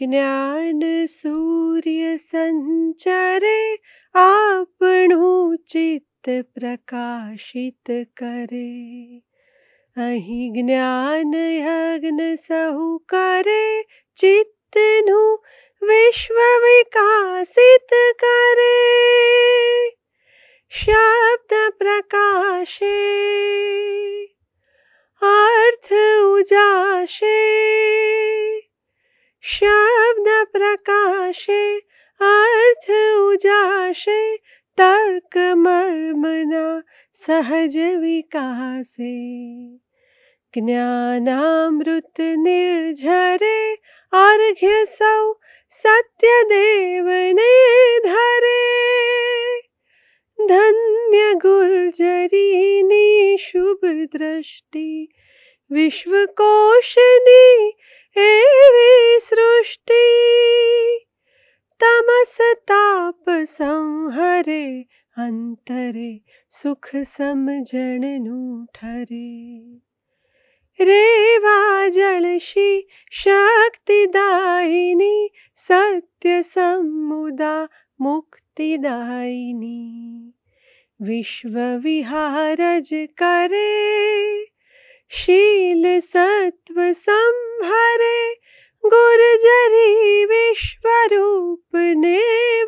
જ્ઞાન સૂર્ય સંચરે આપણું ચિત્ત પ્રકાશિત કરે. અહીં જ્ઞાન યજ્ઞ સહુ કરે, ચિત્તનું વિશ્વ વિકાસિત કરે. શબ્દ પ્રકાશે, અર્થ ઉજાશે. શબ્દ પ્રકાશે, અર્થ ઉજાશે, તર્ક મર્મના સહજ વિકાસે. જ્ઞાનામૃત નિર્ઝરે અર્ઘ્ય સૌ સત્યદેવને ધરે. ધન્ય ગુર્જરીની શુભ દ્રષ્ટિ, વિશ્વકોશની એવી સૃષ્ટિ. તમસ તાપ સંહરે, અંતરે સુખ સમજણનું ઠરે. રેવા જળશી શક્તિદાયિની, સત્ય સમુદા મુક્તિદાયિની. વિશ્વ વિહારજ કરે શીલ સત્વ સંહરે ગુર્જરી વિશ્વરૂપને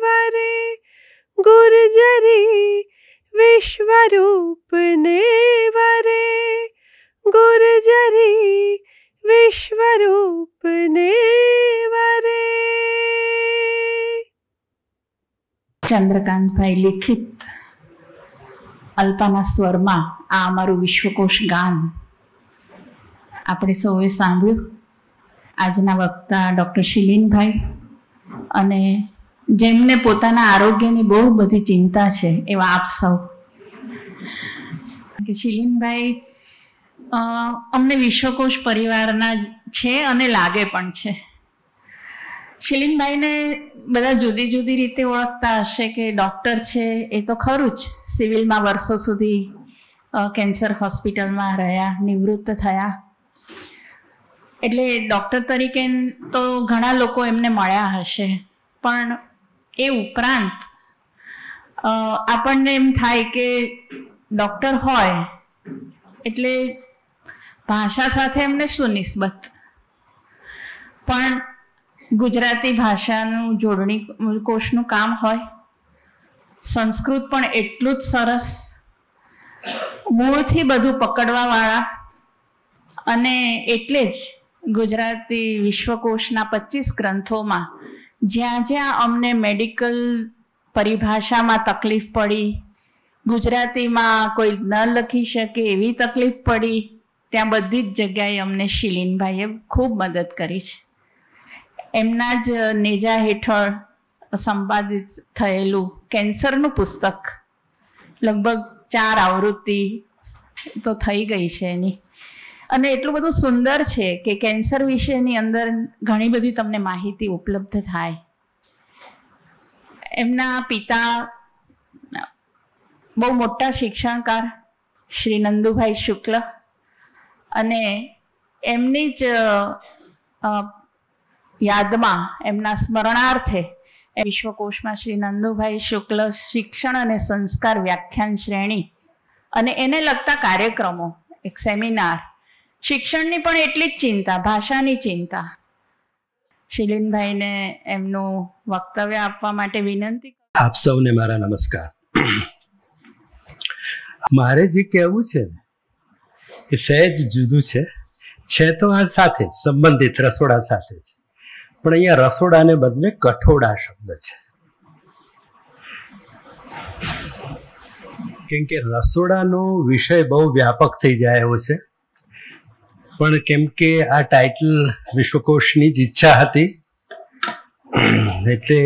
વરે ગુર્જરી વિશ્વરૂપને વરે ગુર્જરી વિશ્વરૂપને વરે ચંદ્રકાંતભાઈ લિખિત અલ્પાના સ્વરમાં આ અમારું વિશ્વકોશ ગાન આપણે સૌએ સાંભળ્યું. આજના વક્તા ડૉક્ટર શિલીનભાઈ. અને જેમને પોતાના આરોગ્યની બહુ બધી ચિંતા છે, એવા આપ સૌ. શિલીનભાઈ અમને વિશ્વકોશ પરિવારના છે અને લાગે પણ છે. શિલીનભાઈને બધા જુદી જુદી રીતે ઓળખતા હશે કે ડૉક્ટર છે, એ તો ખરું જ. સિવિલમાં વર્ષો સુધી કેન્સર હોસ્પિટલમાં રહ્યા, નિવૃત્ત થયા. એટલે ડૉક્ટર તરીકે તો ઘણા લોકો એમને મળ્યા હશે. પણ એ ઉપરાંત આપણને એમ થાય કે ડૉક્ટર હોય, એટલે ભાષા સાથે એમને શું નિસ્બત પણ ગુજરાતી ભાષાનું જોડણી કોષનું કામ હોય, સંસ્કૃત પણ એટલું જ સરસ, મૂળથી બધું પકડવાવાળા અને એટલે જ ગુજરાતી વિશ્વકોશના પચીસ ગ્રંથોમાં જ્યાં જ્યાં અમને મેડિકલ પરિભાષામાં તકલીફ પડી, ગુજરાતીમાં કોઈ ન લખી શકે એવી તકલીફ પડી, ત્યાં બધી જ જગ્યાએ અમને શિલીનભાઈએ ખૂબ મદદ કરી છે. એમના જ નેજા હેઠળ સંપાદિત થયેલું કેન્સરનું પુસ્તક લગભગ ચાર આવૃત્તિ તો થઈ ગઈ છે એની. અને એટલું બધું સુંદર છે કે કેન્સર વિશેની અંદર ઘણી બધી તમને માહિતી ઉપલબ્ધ થાય. એમના પિતા બહુ મોટા શિક્ષણકાર શ્રી નંદુભાઈ શુક્લ અને એમની જ યાદમાં એમના સ્મરણાર્થે વિશ્વકોશમાં શ્રી નંદુભાઈ શુક્લ શિક્ષણ અને સંસ્કાર વ્યાખ્યાન શ્રેણી અને એને લગતા કાર્યક્રમો, એક સેમિનાર શિક્ષણની પણ એટલી જ ચિંતા, ભાષાની ચિંતા. શિલિનભાઈને એમનું વક્તવ્ય આપવા માટે વિનંતી આપ સૌને મારા નમસ્કાર. મારે જે કહેવું છે ને, એ સહેજ જુદું છે. છે તો આ સાથે જ, સંબંધિત રસોડા સાથે જ. પણ અહીંયા રસોડાને બદલે કઠોડા શબ્દ છે. કેમ કે રસોડાનો વિષય બહુ વ્યાપક થઈ જાય એવો છે. પણ કેમ કે આ ટાઇટલ વિશ્વકોશની જ ઈચ્છા હતી. એટલે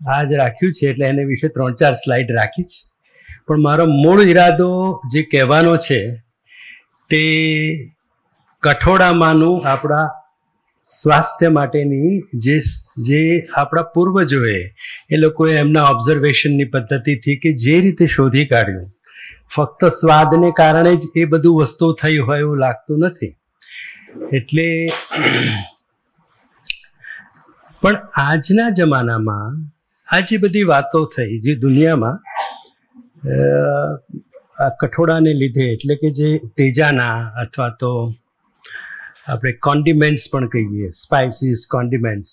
આ જ રાખ્યું છે, એટલે એને વિશે ત્રણ ચાર સ્લાઇડ રાખી છે પણ મારો મૂળ ઈરાદો જે કહેવાનો છે, તે કઠોળામાંનું આપણા સ્વાસ્થ્ય માટેની જે જે આપણા પૂર્વજોએ એ લોકોએ એમના ઓબ્ઝર્વેશનની પદ્ધતિથી કે જે રીતે શોધી કાઢ્યું. ફક્ત સ્વાદને કારણે જ એ બધું વસ્તુ થઈ હોય એવું લાગતું નથી. એટલે પણ આજના જમાનામાં આ જે બધી વાતો થઈ, જે દુનિયામાં આ કઠોળાને લીધે એટલે કે જે તેજાના અથવા તો આપણે કોન્ડિમેન્ટ્સ પણ કહીએ સ્પાઇસીસ કોન્ડિમેન્ટ્સ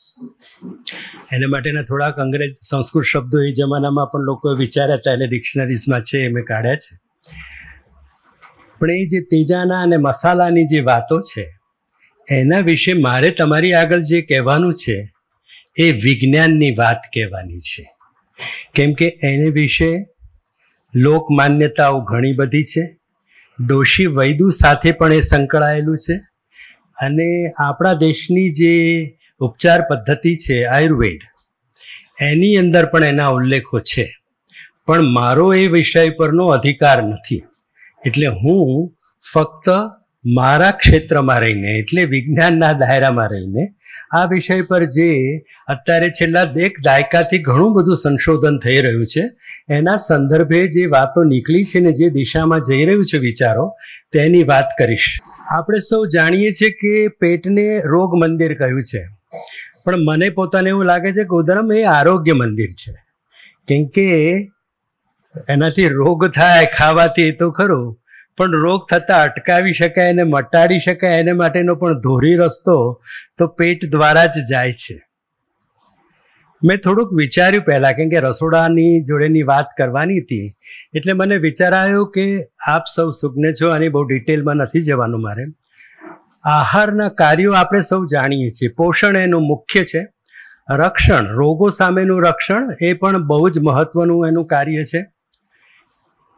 એના માટેના થોડાક અંગ્રેજ સંસ્કૃત શબ્દો એ જમાનામાં પણ લોકોએ વિચાર્યા હતા એટલે ડિક્શનરીઝમાં છે, એ મેં કાઢ્યા છે. પણ એ જે તેજાના અને મસાલાની જે વાતો છે, એના વિશે મારે તમારી આગળ જે કહેવાનું છે, એ વિજ્ઞાનની વાત કહેવાની છે. કેમ કે એને વિશે લોક માન્યતાઓ ઘણી બધી છે, ડોશી વૈદુ સાથે પણ એ સંકળાયેલું છે, અને આપણા દેશની જે ઉપચાર પદ્ધતિ છે આયુર્વેદ, એની અંદર પણ એના ઉલ્લેખો છે. પણ મારો એ વિષય પરનો અધિકાર નથી. એટલે હું ફક્ત મારા ક્ષેત્રમાં રહીને, એટલે વિજ્ઞાનના દાયરામાં રહીને, આ વિષય પર જે અત્યારે છેલ્લા એક દાયકાથી ઘણું બધું સંશોધન થઈ રહ્યું છે, એના સંદર્ભે જે વાતો નીકળી છે ને જે દિશામાં જઈ રહ્યું છે વિચારો, તેની વાત કરીશ. આપણે સૌ જાણીએ છીએ કે પેટને રોગ મંદિર કહ્યું છે. પણ મને પોતાને એવું લાગે છે કે ઉદરમ એ આરોગ્ય મંદિર છે. કેમ કે એનાથી રોગ થાય, ખાવાથી એ તો ખરું, પણ રોગ થતાં અટકાવી શકાય અને મટાડી શકાય એને માટેનો પણ ધોરી રસ્તો તો પેટ દ્વારા જ જાય છે. મેં થોડુંક વિચાર્યું પહેલાં, કેમ કે રસોડાની જોડેની વાત કરવાની હતી, એટલે મને વિચાર આવ્યો કે આપ સૌ સુજ્ઞ છો આની બહુ ડિટેલમાં નથી જવાનું મારે. આહારના કાર્યો આપણે સૌ જાણીએ છીએ. પોષણ એનું મુખ્ય છે. રક્ષણ, રોગો સામેનું રક્ષણ એ પણ બહુ જ મહત્ત્વનું એનું કાર્ય છે.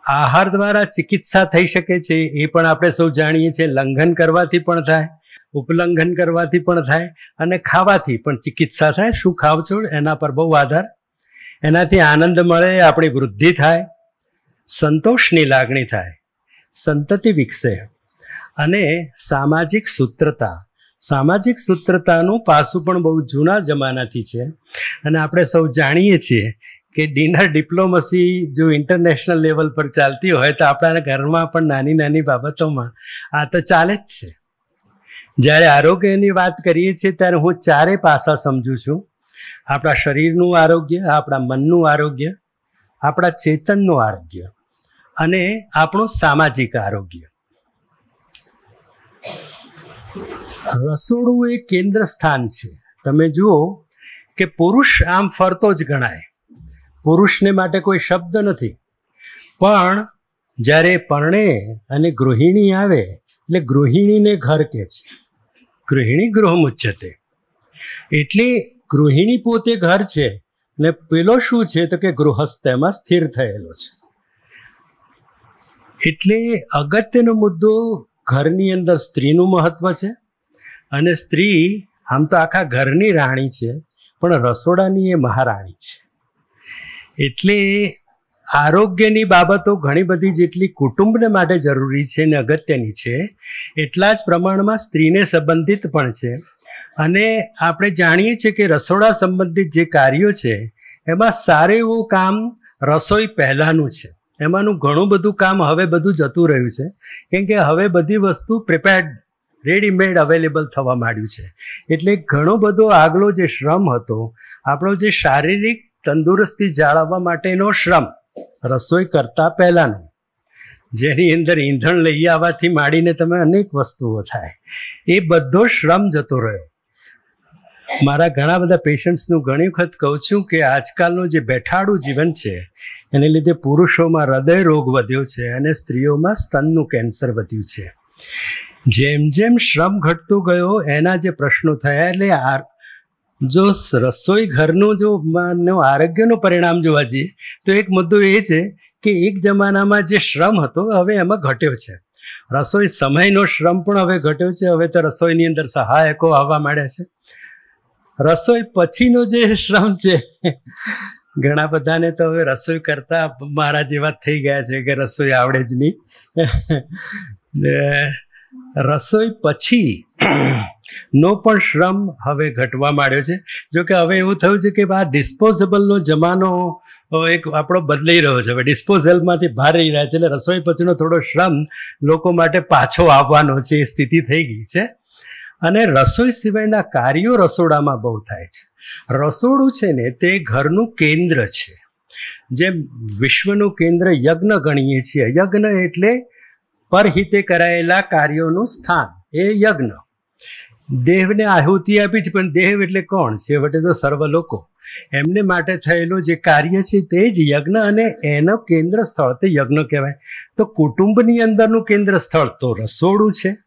આહાર દ્વારા ચિકિત્સા થઈ શકે છે, એ પણ આપણે સૌ જાણીએ છીએ. લંઘન કરવાથી પણ થાય, ઉપલંઘન કરવાથી પણ થાય અને ખાવાથી પણ ચિકિત્સા થાય. શું ખાવ છો એના પર બહુ આધાર. એનાથી આનંદ મળે, આપણી વૃદ્ધિ થાય, સંતોષની લાગણી થાય, સંતતિ વિકસે અને સામાજિક સૂત્રતા, સામાજિક સૂત્રતાનું પાસું પણ બહુ જૂના જમાનાથી છે. અને આપણે સૌ જાણીએ છીએ કે ડિનર ડિપ્લોમસી જો ઇન્ટરનેશનલ લેવલ પર ચાલતી હોય તો આપણા ઘરમાં પણ નાની નાની બાબતોમાં આ તો ચાલે જ છે. જ્યારે આરોગ્યની વાત કરીએ છીએ ત્યારે હું ચારે પાસા સમજું છું. આપણા શરીરનું આરોગ્ય, આપણા મનનું આરોગ્ય, આપણા ચેતનનું આરોગ્ય અને આપણું સામાજિક આરોગ્ય. રસોડું એ કેન્દ્ર સ્થાન છે. તમે જુઓ કે પુરુષ આમ ફરતો જ ગણાય. પુરુષને માટે કોઈ શબ્દ નથી. પણ જ્યારે પરણે અને ગૃહિણી આવે, એટલે ગૃહિણીને ઘર કે છે. ગૃહિણી ગૃહમુચ્યતે એટલે ગૃહિણી પોતે ઘર છે, ને પેલો શું છે તો કે ગૃહસ્થ એમાં સ્થિર થયેલો છે. એટલે અગત્યનો મુદ્દો ઘરની અંદર સ્ત્રીનું મહત્વ છે, અને સ્ત્રી આમ તો આખા ઘરની રાણી છે, પણ રસોડાની એ મહારાણી છે. એટલે આરોગ્યની બાબતો ઘણી બધી જેટલી કુટુંબને માટે જરૂરી છે ને અગત્યની છે, એટલા જ પ્રમાણમાં સ્ત્રીને સંબંધિત પણ છે. અને આપણે જાણીએ છીએ કે રસોડા સંબંધિત જે કાર્યો છે, એમાં સારું એવું કામ રસોઈ પહેલાંનું છે. એમાંનું ઘણું બધું કામ હવે બધું જતું રહ્યું છે. કેમ કે હવે બધી વસ્તુ પ્રિપેર્ડ, રેડીમેડ અવેલેબલ થવા માંડ્યું છે. એટલે ઘણો બધો આગલો જે શ્રમ હતો, આપણો જે શારીરિક તંદુરસ્તી જાળવવા માટેનો શ્રમ, રસોઈ કરતા પહેલાંનો. જેની અંદર ઈંધણ લઈ આવવાથી માંડીને તમે અનેક વસ્તુઓ થાય. એ બધો શ્રમ જતો રહ્યો. મારા ઘણા બધા પેશન્ટ્સનું ઘણી વખત કહું છું કે આજકાલનું જે બેઠાડું જીવન છે, એને લીધે પુરુષોમાં હૃદય રોગ વધ્યો છે અને સ્ત્રીઓમાં સ્તનનું કેન્સર વધ્યું છે. જેમ જેમ શ્રમ ઘટતો ગયો, એના જે પ્રશ્નો થયા, એટલે આ જો રસોઈ ઘરનું જો આરોગ્યનું પરિણામ જોવા જઈએ, તો એક મુદ્દો એ છે કે એક જમાનામાં જે શ્રમ હતો હવે એમાં ઘટ્યો છે. રસોઈ સમયનો શ્રમ પણ હવે ઘટ્યો છે, હવે તો રસોઈની અંદર સહાયકો આવવા માંડ્યા છે. રસોઈ પછીનો જે શ્રમ છે, ઘણા બધાને તો હવે રસોઈ કરતા મારા જેવા થઈ ગયા છે કે રસોઈ આવડે જ નહીં. રસોઈ પછી નો પણ શ્રમ હવે ઘટવા માંડ્યો છે. જોકે હવે એવું થયું છે કે આ ડિસ્પોઝેબલનો જમાનો એક આપણો બદલાઈ રહ્યો છે. હવે ડિસ્પોઝલમાંથી બહાર રહી રહ્યા છે એટલે રસોઈ પછીનો થોડો શ્રમ લોકો માટે પાછો આવવાનો છે, એ સ્થિતિ થઈ ગઈ છે. અને રસોઈ સિવાયના કાર્યો રસોડામાં બહુ થાય છે. રસોડું છે ને, તે ઘરનું કેન્દ્ર છે. જેમ વિશ્વનું કેન્દ્ર યજ્ઞ ગણીએ છીએ. યજ્ઞ એટલે પરહિતે કરાયેલા કાર્યોનું સ્થાન. એ યજ્ઞ. દેહને આહુતિ આપી છે, પણ દેહ એટલે કોણ? છેવટે તો સર્વ લોકો એમને માટે થયેલું જે કાર્ય છે તે જ યજ્ઞ અને એનો કેન્દ્ર સ્થળ તે યજ્ઞ કહેવાય. તો કુટુંબની અંદરનું કેન્દ્ર સ્થળ તો રસોડું છે.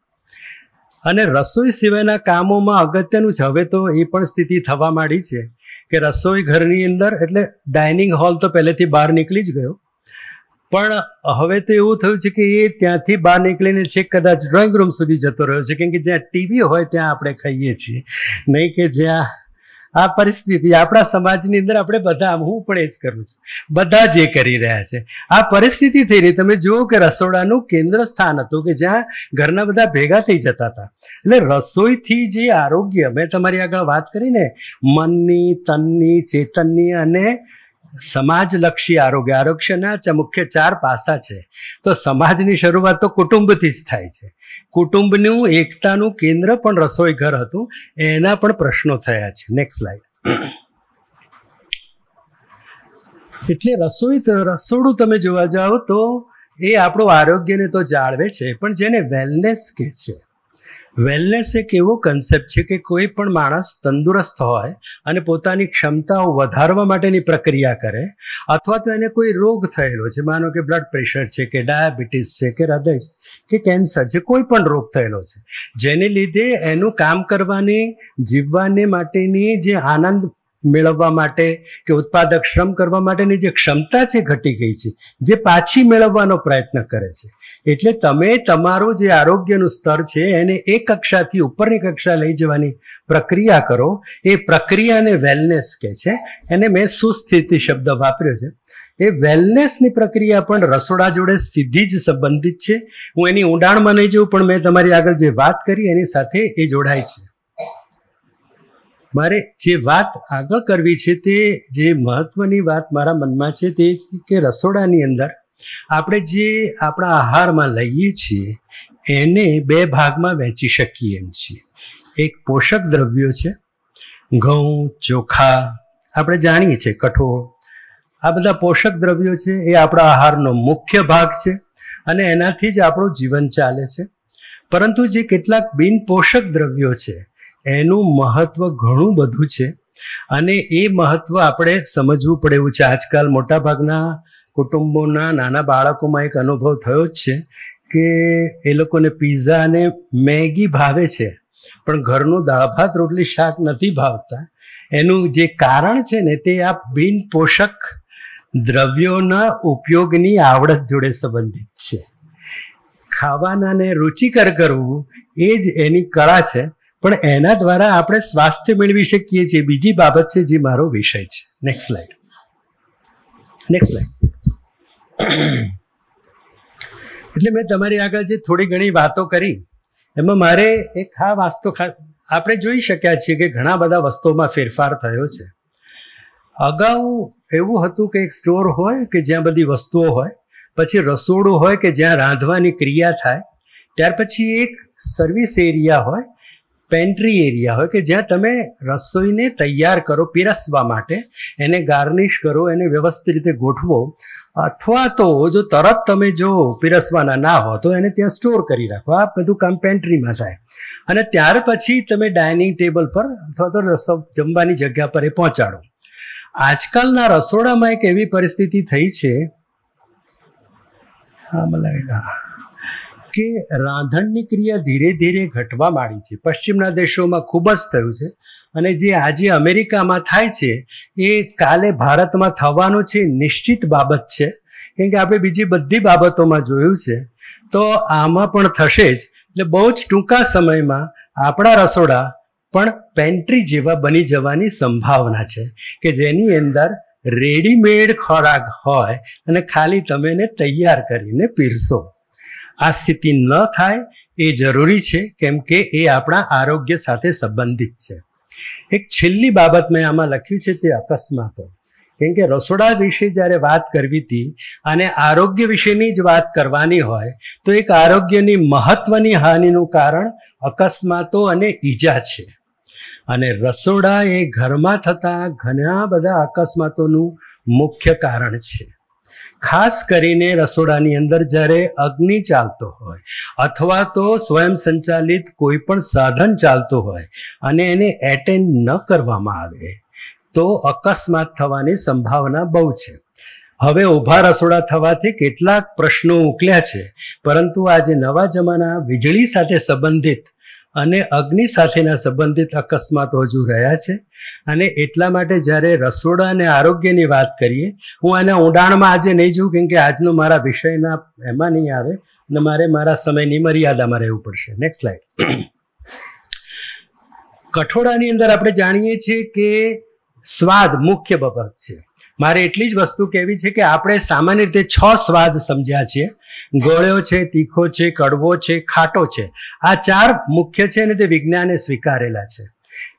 અને રસોઈ સિવાયના કામોમાં અગત્યનું છે. હવે તો એ પણ સ્થિતિ થવા માંડી છે કે રસોઈ ઘરની અંદર એટલે ડાઇનિંગ હોલ તો પહેલેથી બહાર નીકળી જ ગયો. પણ હવે તો એવું થયું છે કે એ ત્યાંથી બહાર નીકળીને છેક કદાચ ડ્રોઈંગ રૂમ સુધી જતો રહ્યો છે. કેમ કે જ્યાં ટીવી હોય ત્યાં આપણે ખાઈએ છીએ. નહીં કે જ્યાં આ પરિસ્થિતિ, આપણા સમાજની અંદર આપણે બધા હું પણ એ જ કરું છું. બધા જ એ કરી રહ્યા છે. આ પરિસ્થિતિ થઈ રહી. તમે જુઓ કે રસોડાનું કેન્દ્ર સ્થાન હતું કે જ્યાં ઘરના બધા ભેગા થઈ જતા હતા. એટલે રસોઈથી જે આરોગ્ય, મેં તમારી આગળ વાત કરીને મનની, તનની, ચેતનની અને સમાજલક્ષી આરોગ્ય. આરોગ્યના મુખ્ય ચાર પાસા છે. તો સમાજની શરૂઆત તો કુટુંબથી જ થાય છે. કુટુંબનું એકતાનું કેન્દ્ર પણ રસોઈ ઘર હતું. એના પણ પ્રશ્નો થયા છે. નેક્સ્ટ સ્લાઇડ એટલે રસોઈ રસોડું તમે જોવા જાઓ તો એ આપણું આરોગ્યને તો જાળવે છે. પણ જેને વેલનેસ કહે છે વેલનેસ એક એવો કન્સેપ્ટ છે કે કોઈ પણ માણસ તંદુરસ્ત હોય અને પોતાની ક્ષમતાઓ વધારવા માટેની પ્રક્રિયા કરે, અથવા તો એને કોઈ રોગ થયેલો છે, માનો કે બ્લડ પ્રેશર છે, કે ડાયાબિટીસ છે, કે હૃદય છે, કે કેન્સર છે, કોઈ પણ રોગ થયેલો છે. જેને લીધે એનું કામ કરવાની, જીવવાને માટેની જે આનંદ મેળવવા માટે કે ઉત્પાદક શ્રમ કરવા માટેની જે ક્ષમતા છે ઘટી ગઈ છે, જે પાછી મેળવવાનો પ્રયત્ન કરે છે. એટલે તમે તમારું જે આરોગ્યનું સ્તર છે એને એક કક્ષાથી ઉપરની કક્ષા લઈ જવાની પ્રક્રિયા કરો. એ પ્રક્રિયાને વેલનેસ કહે છે. એને મેં સુસ્થિતિ શબ્દ વાપર્યો છે. એ વેલનેસની પ્રક્રિયા પણ રસોડા જોડે સીધી જ સંબંધિત છે. હું એની ઊંડાણમાં નહીં જઉં, પણ મેં તમારી આગળ જે વાત કરી એની સાથે એ જોડાય છે. મારે જે વાત આગળ કરવી છે તે જે મહત્વની વાત મારા મનમાં છે તે કે રસોડાની અંદર આપણે જે આપણા આહારમાં લઈએ છીએ, એને બે ભાગમાં વહેંચી શકીએ એમ છીએ. એક પોષક દ્રવ્યો છે, ઘઉં, ચોખા, આપણે જાણીએ છીએ કઠોળ. આ બધા પોષક દ્રવ્યો છે એ આપણા આહારનો મુખ્ય ભાગ છે અને એનાથી જ આપણું જીવન ચાલે છે. પરંતુ જે કેટલાક બિનપોષક દ્રવ્યો છે એનું મહત્વ ઘણું બધું છે. અને એ મહત્વ આપણે સમજવું પડે એવું છે. આજકાલ મોટાભાગના કુટુંબોના નાના બાળકોમાં એક અનુભવ થયો જ છે કે એ લોકોને પીઝા અને મેગી ભાવે છે. પણ ઘરનું દાળ ભાત રોટલી, શાક નથી ભાવતા. એનું જે કારણ છે ને તે આ બિન પોષક દ્રવ્યોના ઉપયોગની આવડત જોડે સંબંધિત છે. ખાવાનાને રુચિકર કરવું એ જ એની કળા છે. પણ એના દ્વારા આપણે સ્વાસ્થ્ય મેળવી શકીએ છીએ. બીજી બાબત છે જે મારો વિષય છે. નેક્સ્ટ સ્લાઇડ નેક્સ્ટ સ્લાઇડ એટલે મેં તમારી આગળ જે થોડી ઘણી વાતો કરી, એમાં મારે એક આ વાસ્તુ આપણે જોઈ શક્યા છીએ કે ઘણા બધા વસ્તુઓમાં ફેરફાર થયો છે. અગાઉ એવું હતું કે એક સ્ટોર હોય કે જ્યાં બધી વસ્તુઓ હોય, પછી રસોડું હોય કે જ્યાં રાંધવાની ક્રિયા થાય, ત્યાર પછી એક સર્વિસ એરિયા હોય પેન્ટ્રી એરિયા હોય કે જ્યાં તમે રસોઈને તૈયાર કરો, પીરસવા માટે, એને ગાર્નિશ કરો, એને વ્યવસ્થિત રીતે ગોઠવો, અથવા તો જો તરત તમે જો પીરસવાના ના હો, તો એને ત્યાં સ્ટોર કરી રાખો. આ બધું કામ પેન્ટ્રીમાં થાય. અને ત્યાર પછી તમે ડાઇનિંગ ટેબલ પર અથવા તો રસો જમવાની જગ્યા પર એ પહોંચાડો. આજકાલના રસોડામાં એક એવી પરિસ્થિતિ થઈ છે. હા હા. કે રાંધણની ક્રિયા ધીરે ધીરે ઘટવા માંડી છે. પશ્ચિમના દેશોમાં ખૂબ જ થયું છે અને જે આજે અમેરિકામાં થાય છે, એ કાલે ભારતમાં થવાનું છે નિશ્ચિત બાબત છે. કેમ કે આપણે બીજી બધી બાબતોમાં જોયું છે, તો આમાં પણ થશે જ. એટલે બહુ જ ટૂંકા સમયમાં આપણા રસોડા પણ પેન્ટ્રી જેવા બની જવાની સંભાવના છે કે જેની અંદર રેડીમેડ ખોરાક હોય અને ખાલી તમે એને તૈયાર કરીને પીરસો. આ સ્થિતિ ન થાય એ જરૂરી છે, કેમ કે એ આપણા આરોગ્ય સાથે સંબંધિત છે. એક છેલ્લી બાબત મેં આમાં લખ્યું છે તે અકસ્માતો. કેમ કે રસોડા વિશે જ્યારે વાત કરવી હતી અને આરોગ્ય વિશેની જ વાત કરવાની હોય, તો એક આરોગ્યની મહત્વની હાનિનું કારણ અકસ્માતો અને ઈજા છે. અને રસોડા એ ઘરમાં થતા ઘણા બધા અકસ્માતોનું મુખ્ય કારણ છે. ખાસ કરીને રસોડાની અંદર જ્યારે અગ્નિ ચાલતો હોય અથવા તો સ્વયં સંચાલિત કોઈ પણ સાધન ચાલતું હોય અને એને એટેન્ડ ન કરવામાં આવે, તો અકસ્માત થવાની સંભાવના બહુ છે. હવે ઊભા રસોડા થવાથી કેટલાક પ્રશ્નો ઉકલ્યા છે, પરંતુ આજે નવા જમાના વીજળી સાથે સંબંધિત અને અગ્નિ સાથેના સંબંધિત અકસ્માત હજુ રહ્યા છે. અને એટલા માટે જ્યારે રસોડા અને આરોગ્યની વાત કરીએ, હું આના ઊંડાણમાં આજે નહીં જોઉં, કેમ કે આજનો મારા વિષયના એમાં નહીં આવે, અને મારે મારા સમયની મર્યાદામાં રહેવું પડશે. નેક્સ્ટ સ્લાઇડ કઠોળાની અંદર આપણે જાણીએ છીએ કે સ્વાદ મુખ્ય બાબત છે. મારે એટલી જ વસ્તુ કહેવી છે કે આપણે સામાન્ય રીતે છ સ્વાદ સમજ્યા છીએ. ગોળ્યો છે, તીખો છે, કડવો છે, ખાટો છે. આ ચાર મુખ્ય છે અને તે વિજ્ઞાને સ્વીકારેલા છે.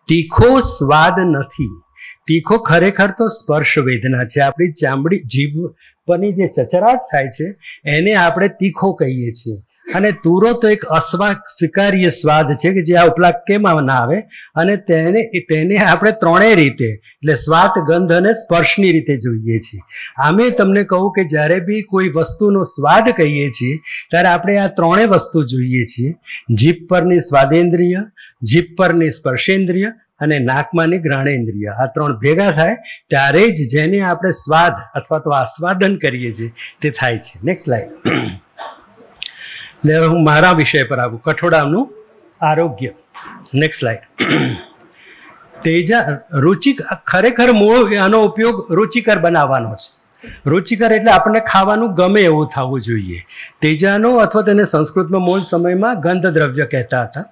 તીખો સ્વાદ નથી. તીખો ખરેખર તો સ્પર્શ વેદના છે. આપણી ચામડી જીભ પરની જે ચચરાટ થાય છે, એને આપણે તીખો કહીએ છીએ. અને તુરો તો એક અસ્વા સ્વીકાર્ય સ્વાદ છે કે જે આ ઉપલા કેમ ના આવે? અને તેને તેને આપણે ત્રણેય રીતે, એટલે સ્વાદ, ગંધ અને સ્પર્શની રીતે જોઈએ છીએ. આમે તમને કહું કે જ્યારે બી કોઈ વસ્તુનો સ્વાદ કહીએ છીએ, ત્યારે આપણે આ ત્રણેય વસ્તુ જોઈએ છીએ. જીભ પરની સ્વાદેન્દ્રિય, જીભ પરની સ્પર્શેન્દ્રિય અને નાકમાંની ગ્રાણેન્દ્રિય આ ત્રણ ભેગા થાય, ત્યારે જ જેને આપણે સ્વાદ અથવા તો આસ્વાદન કરીએ છીએ, તે થાય છે. નેક્સ્ટ સ્લાઇડ એટલે હું મારા વિષય પર આવું, કઠોળાનું આરોગ્ય. નેક્સ્ટ સ્લાઇડ તેજા, રુચિક ખરેખર મૂળ આનો ઉપયોગ રુચિકર બનાવવાનો છે. રુચિકર એટલે આપણને ખાવાનું ગમે એવું થવું જોઈએ. તેજાનો અથવા તેને સંસ્કૃતમાં મૂળ સમયમાં ગંધ દ્રવ્ય કહેતા હતા.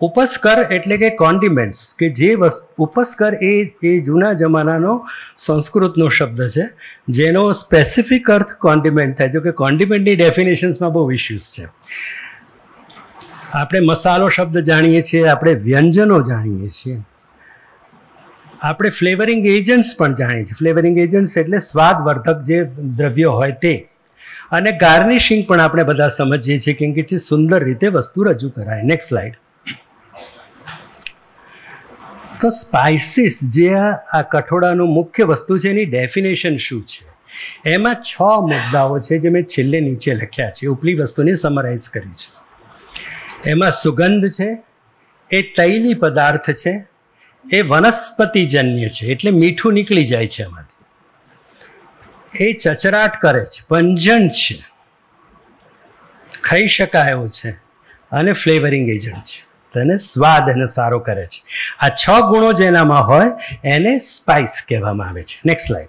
ઉપસ્કર એટલે કે કોન્ડિમેન્ટ્સ કે જે વસ્તુ, ઉપસ્કર એ એ જૂના જમાનાનો સંસ્કૃતનો શબ્દ છે, જેનો સ્પેસિફિક અર્થ કોન્ડિમેન્ટ થાય જો કે કોન્ડિમેન્ટની ડેફિનેશન્સમાં બહુ ઇશ્યુઝ છે. આપણે મસાલો શબ્દ જાણીએ છીએ, આપણે વ્યંજનો જાણીએ છીએ. આપણે ફ્લેવરિંગ એજન્ટ્સ પણ જાણીએ છીએ. ફ્લેવરિંગ એજન્ટ્સ એટલે સ્વાદવર્ધક જે દ્રવ્યો હોય તે. અને ગાર્નિશિંગ પણ આપણે બધા સમજીએ છીએ, કેમ કે સુંદર રીતે વસ્તુ રજૂ કરાય. નેક્સ્ટ સ્લાઇડ તો સ્પાઇસીસ જે આ કઠોળાનું મુખ્ય વસ્તુ છે એની ડેફિનેશન શું છે? એમાં છ મુદ્દાઓ છે જે મેં છેલ્લે નીચે લખ્યા છે. ઉપલી વસ્તુને સમરાઇઝ કરી છે. એમાં સુગંધ છે, એ તૈલી પદાર્થ છે, એ વનસ્પતિજન્ય છે, એટલે મીઠું નીકળી જાય છે એમાંથી. એ ચચરાટ કરે છે, પંજન છે. ખાઈ શકાય એવો છે. અને ફ્લેવરિંગ એજન્ટ છે. તેને સ્વાદ એને સારો કરે છે. આ છ ગુણો જેનામાં હોય, એને સ્પાઇસ કહેવામાં આવે છે. નેક્સ્ટ સ્લાઇડ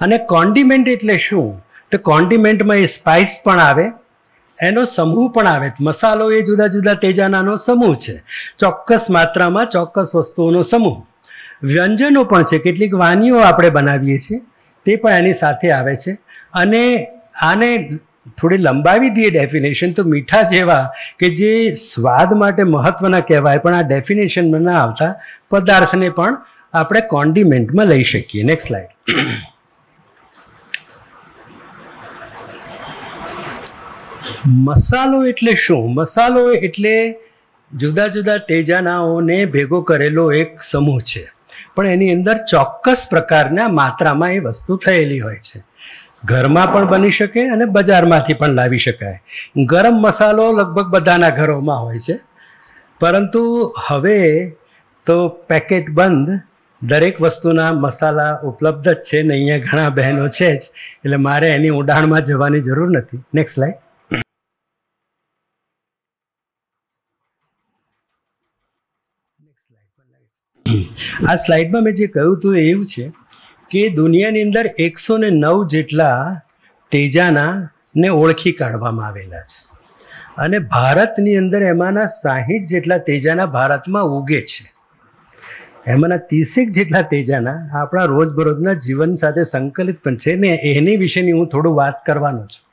અને કોન્ડિમેન્ટ એટલે શું? તો કોન્ડિમેન્ટમાં એ સ્પાઇસ પણ આવે, એનો સમૂહ પણ આવે. મસાલો એ જુદા જુદા તેજાનાનો સમૂહ છે. ચોક્કસ માત્રામાં ચોક્કસ વસ્તુઓનો સમૂહ. વ્યંજનો પણ છે. કેટલીક વાનીઓ આપણે બનાવીએ છીએ, તે પણ એની સાથે આવે છે. અને આને થોડી લંબાવી દઈએ ડેફિનેશન તો મીઠા જેવા કે જે સ્વાદ માટે મહત્ત્વના કહેવાય, પણ આ ડેફિનેશનમાં ના આવતા પદાર્થને પણ આપણે કોન્ડિમેન્ટમાં લઈ શકીએ. નેક્સ્ટ સ્લાઇડ મસાલો એટલે શું? મસાલો એટલે જુદા જુદા તેજાનાઓને ભેગો કરેલો એક સમૂહ છે. પણ એની અંદર ચોક્કસ પ્રકારના માત્રામાં એ વસ્તુ થયેલી હોય છે. ઘરમાં પણ બની શકે અને બજારમાંથી પણ લાવી શકાય. ગરમ મસાલો લગભગ બધાના ઘરોમાં હોય છે. પરંતુ હવે તો પેકેટ બંધ, દરેક વસ્તુના મસાલા ઉપલબ્ધ જ છે ને અહીંયા ઘણા બહેનો છે જ, એટલે મારે એની ઉડાણમાં જવાની જરૂર નથી. નેક્સ્ટ લાઈક આ સ્લાઇડમાં મેં જે કહ્યું હતું એવું છે કે દુનિયાની અંદર એકસો ને નવ જેટલા તેજાના ને ઓળખી કાઢવામાં આવેલા છે. અને ભારતની અંદર એમાંના સાહીઠ જેટલા તેજાના ભારતમાં ઉગે છે. એમાંના ત્રીસેક જેટલા તેજાના આપણા રોજબરોજના જીવન સાથે સંકલિત પણ છે ને એની વિશેની હું થોડું વાત કરવાનો છું.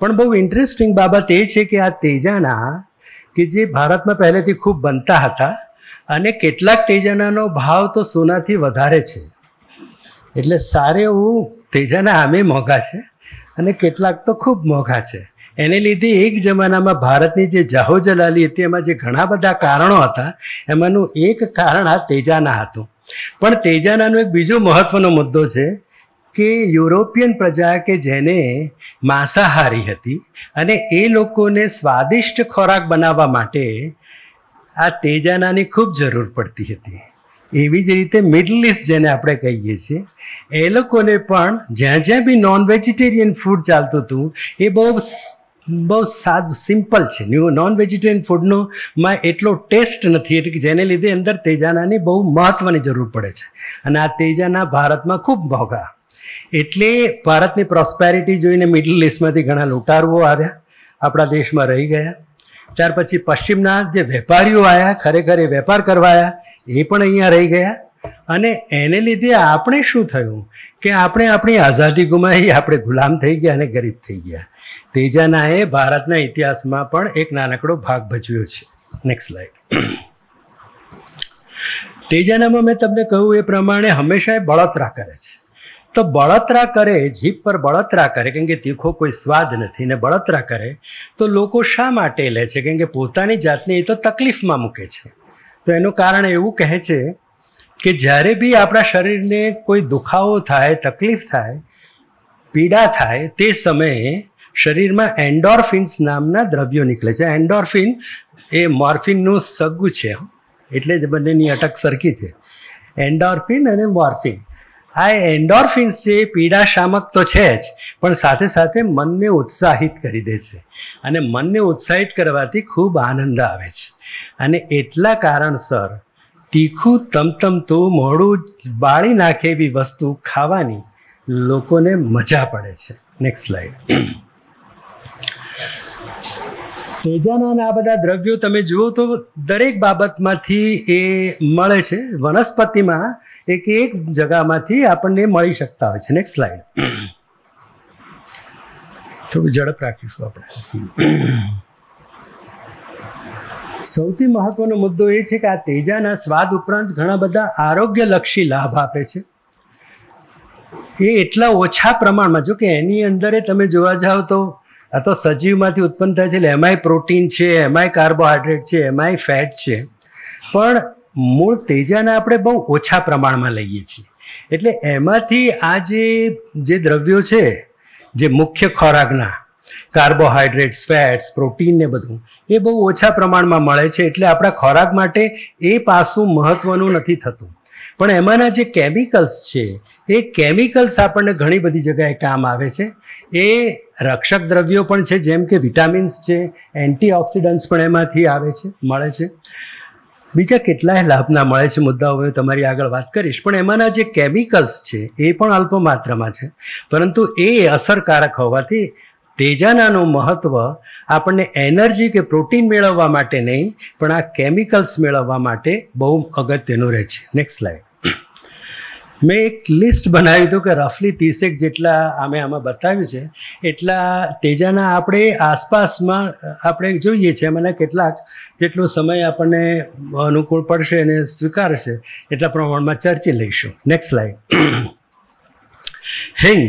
પણ બહુ ઇન્ટરેસ્ટિંગ બાબત એ છે કે આ તેજાના કે જે ભારતમાં પહેલેથી ખૂબ બનતા હતા અને કેટલાક તેજાનાનો ભાવ તો સોનાથી વધારે છે. એટલે સારે એવું તેજાના આમે મોંઘા છે અને કેટલાક તો ખૂબ મોંઘા છે. એને લીધે એક જમાનામાં ભારતની જે જલાલી હતી, એમાં જે ઘણા બધા કારણો હતા, એમાંનું એક કારણ આ તેજાના હતું. પણ તેજાનાનો એક બીજો મહત્વનો મુદ્દો છે કે યુરોપિયન પ્રજા કે જેને માંસાહારી હતી અને એ લોકોને સ્વાદિષ્ટ ખોરાક બનાવવા માટે આ તેજાનાની ખૂબ જરૂર પડતી હતી. એવી જ રીતે મિડલ ઇસ્ટ જેને આપણે કહીએ છીએ, એ લોકોને પણ જ્યાં જ્યાં બી નોન વેજીટેરિયન ફૂડ ચાલતું હતું, એ બહુ બહુ સાદ સિમ્પલ છે. નોન વેજીટેરિયન ફૂડનો માં એટલો ટેસ્ટ નથી, એટલે કે જેને લીધે અંદર તેજાનાની બહુ મહત્ત્વની જરૂર પડે છે. અને આ તેજાના ભારતમાં ખૂબ મોંઘા. એટલે ભારતની પ્રોસ્પેરિટી જોઈને મિડલ ઇસ્ટમાંથી ઘણા લૂંટારુઓ આવ્યા. આપણા દેશમાં રહી ગયા. ત્યાર પછી પશ્ચિમના જે વેપારીઓ આવ્યા ખરેખર એ વેપાર કરવા આવ્યા એ પણ અહીંયા રહી ગયા. અને એને લીધે આપણે શું થયું? કે આપણે આપણી આઝાદી ગુમાવી, આપણે ગુલામ થઈ ગયા અને ગરીબ થઈ ગયા. તેજાનાએ ભારતના ઇતિહાસમાં પણ એક નાનકડો ભાગ ભજવ્યો છે. નેક્સ્ટ સ્લાઇડ તેજાનામાં મેં તમને કહ્યું એ પ્રમાણે હંમેશા એ બળતરા કરે છે. તો બળતરા કરે, જીભ પર બળતરા કરે, કેમ કે તીખો કોઈ સ્વાદ નથી ને બળતરા કરે, તો લોકો શા માટે લે છે? કેમ કે પોતાની જાતને એ તો તકલીફમાં મૂકે છે. તો એનું કારણ એવું કહે છે કે જ્યારે બી આપણા શરીરને કોઈ દુખાવો થાય, તકલીફ થાય, પીડા થાય, તે સમયે શરીરમાં એન્ડોર્ફિન્સ નામના દ્રવ્યો નીકળે છે. એન્ડોર્ફિન એ મોર્ફિનનું સગું છે, એટલે જ બંનેની અટક સરખી છે. એન્ડોર્ફિન અને મોર્ફિન. આ એન્ડોર્ફિન્સ છે એ પીડા તો છે જ, પણ સાથે સાથે મનને ઉત્સાહિત કરી દે છે. અને મનને ઉત્સાહિત કરવાથી ખૂબ આનંદ આવે છે. અને એટલા કારણસર તીખું, તમતમતું, મોડું બાળી નાખે એવી વસ્તુ ખાવાની લોકોને મજા પડે છે. નેક્સ્ટ સ્લાઇડ તેજાના આ બધા દ્રવ્યો તમે જુઓ તો દરેક બાબતમાંથી એ મળે છે. વનસ્પતિમાં એક એક જગામાંથી આપણને મળી શકતા હોય છે. નેક્સ્ટ સ્લાઇડ થોડું ઝડપ રાખીશું આપણે. સૌથી મહત્વનો મુદ્દો એ છે કે આ તેજાના સ્વાદ ઉપરાંત ઘણા બધા આરોગ્યલક્ષી લાભ આપે છે. એ એટલા ઓછા પ્રમાણમાં, જો કે એની અંદર તમે જોવા જાઓ તો આ તો સજીવમાંથી ઉત્પન્ન થાય છે એટલે એમાંય પ્રોટીન છે, એમાંય કાર્બોહાઈડ્રેટ છે, એમાંય ફેટ છે. પણ મૂળ તેજાના આપણે બહુ ઓછા પ્રમાણમાં લઈએ છીએ. એટલે એમાંથી આ જે જે દ્રવ્યો છે, જે મુખ્ય ખોરાકના કાર્બોહાઈડ્રેટ્સ ફેટ્સ, પ્રોટીન ને બધું, એ બહુ ઓછા પ્રમાણમાં મળે છે એટલે આપણા ખોરાક માટે એ પાસું મહત્વનું નથી થતું. પણ એમાંના જે કેમિકલ્સ છે, એ કેમિકલ્સ આપણને ઘણી બધી જગ્યાએ કામ આવે છે. એ રક્ષક દ્રવ્યો પણ છે, જેમ કે વિટામિન્સ છે એન્ટીઓક્સિડન્ટ્સ પણ એમાંથી આવે છે, મળે છે. બીજા કેટલાય લાભના મળે છે મુદ્દાઓ હું તમારી આગળ વાત કરીશ. પણ એમાંના જે કેમિકલ્સ છે, એ પણ અલ્પ માત્રામાં છે. પરંતુ એ અસરકારક હોવાથી તેજાનાનું મહત્ત્વ આપણને એનર્જી કે પ્રોટીન મેળવવા માટે નહીં, પણ આ કેમિકલ્સ મેળવવા માટે બહુ અગત્યનું રહે છે. નેક્સ્ટ સ્લાઇડ મેં એક લિસ્ટ બનાવ્યું હતું કે રફલી ત્રીસેક જેટલા અમે આમાં બતાવ્યું છે. એટલા તેજાના આપણે આસપાસમાં આપણે જોઈએ છીએ એમાંના કેટલાક જેટલો સમય આપણને અનુકૂળ પડશે અને સ્વીકારશે એટલા પ્રમાણમાં ચર્ચી લઈશું. નેક્સ્ટ સ્લાઇડ હિંગ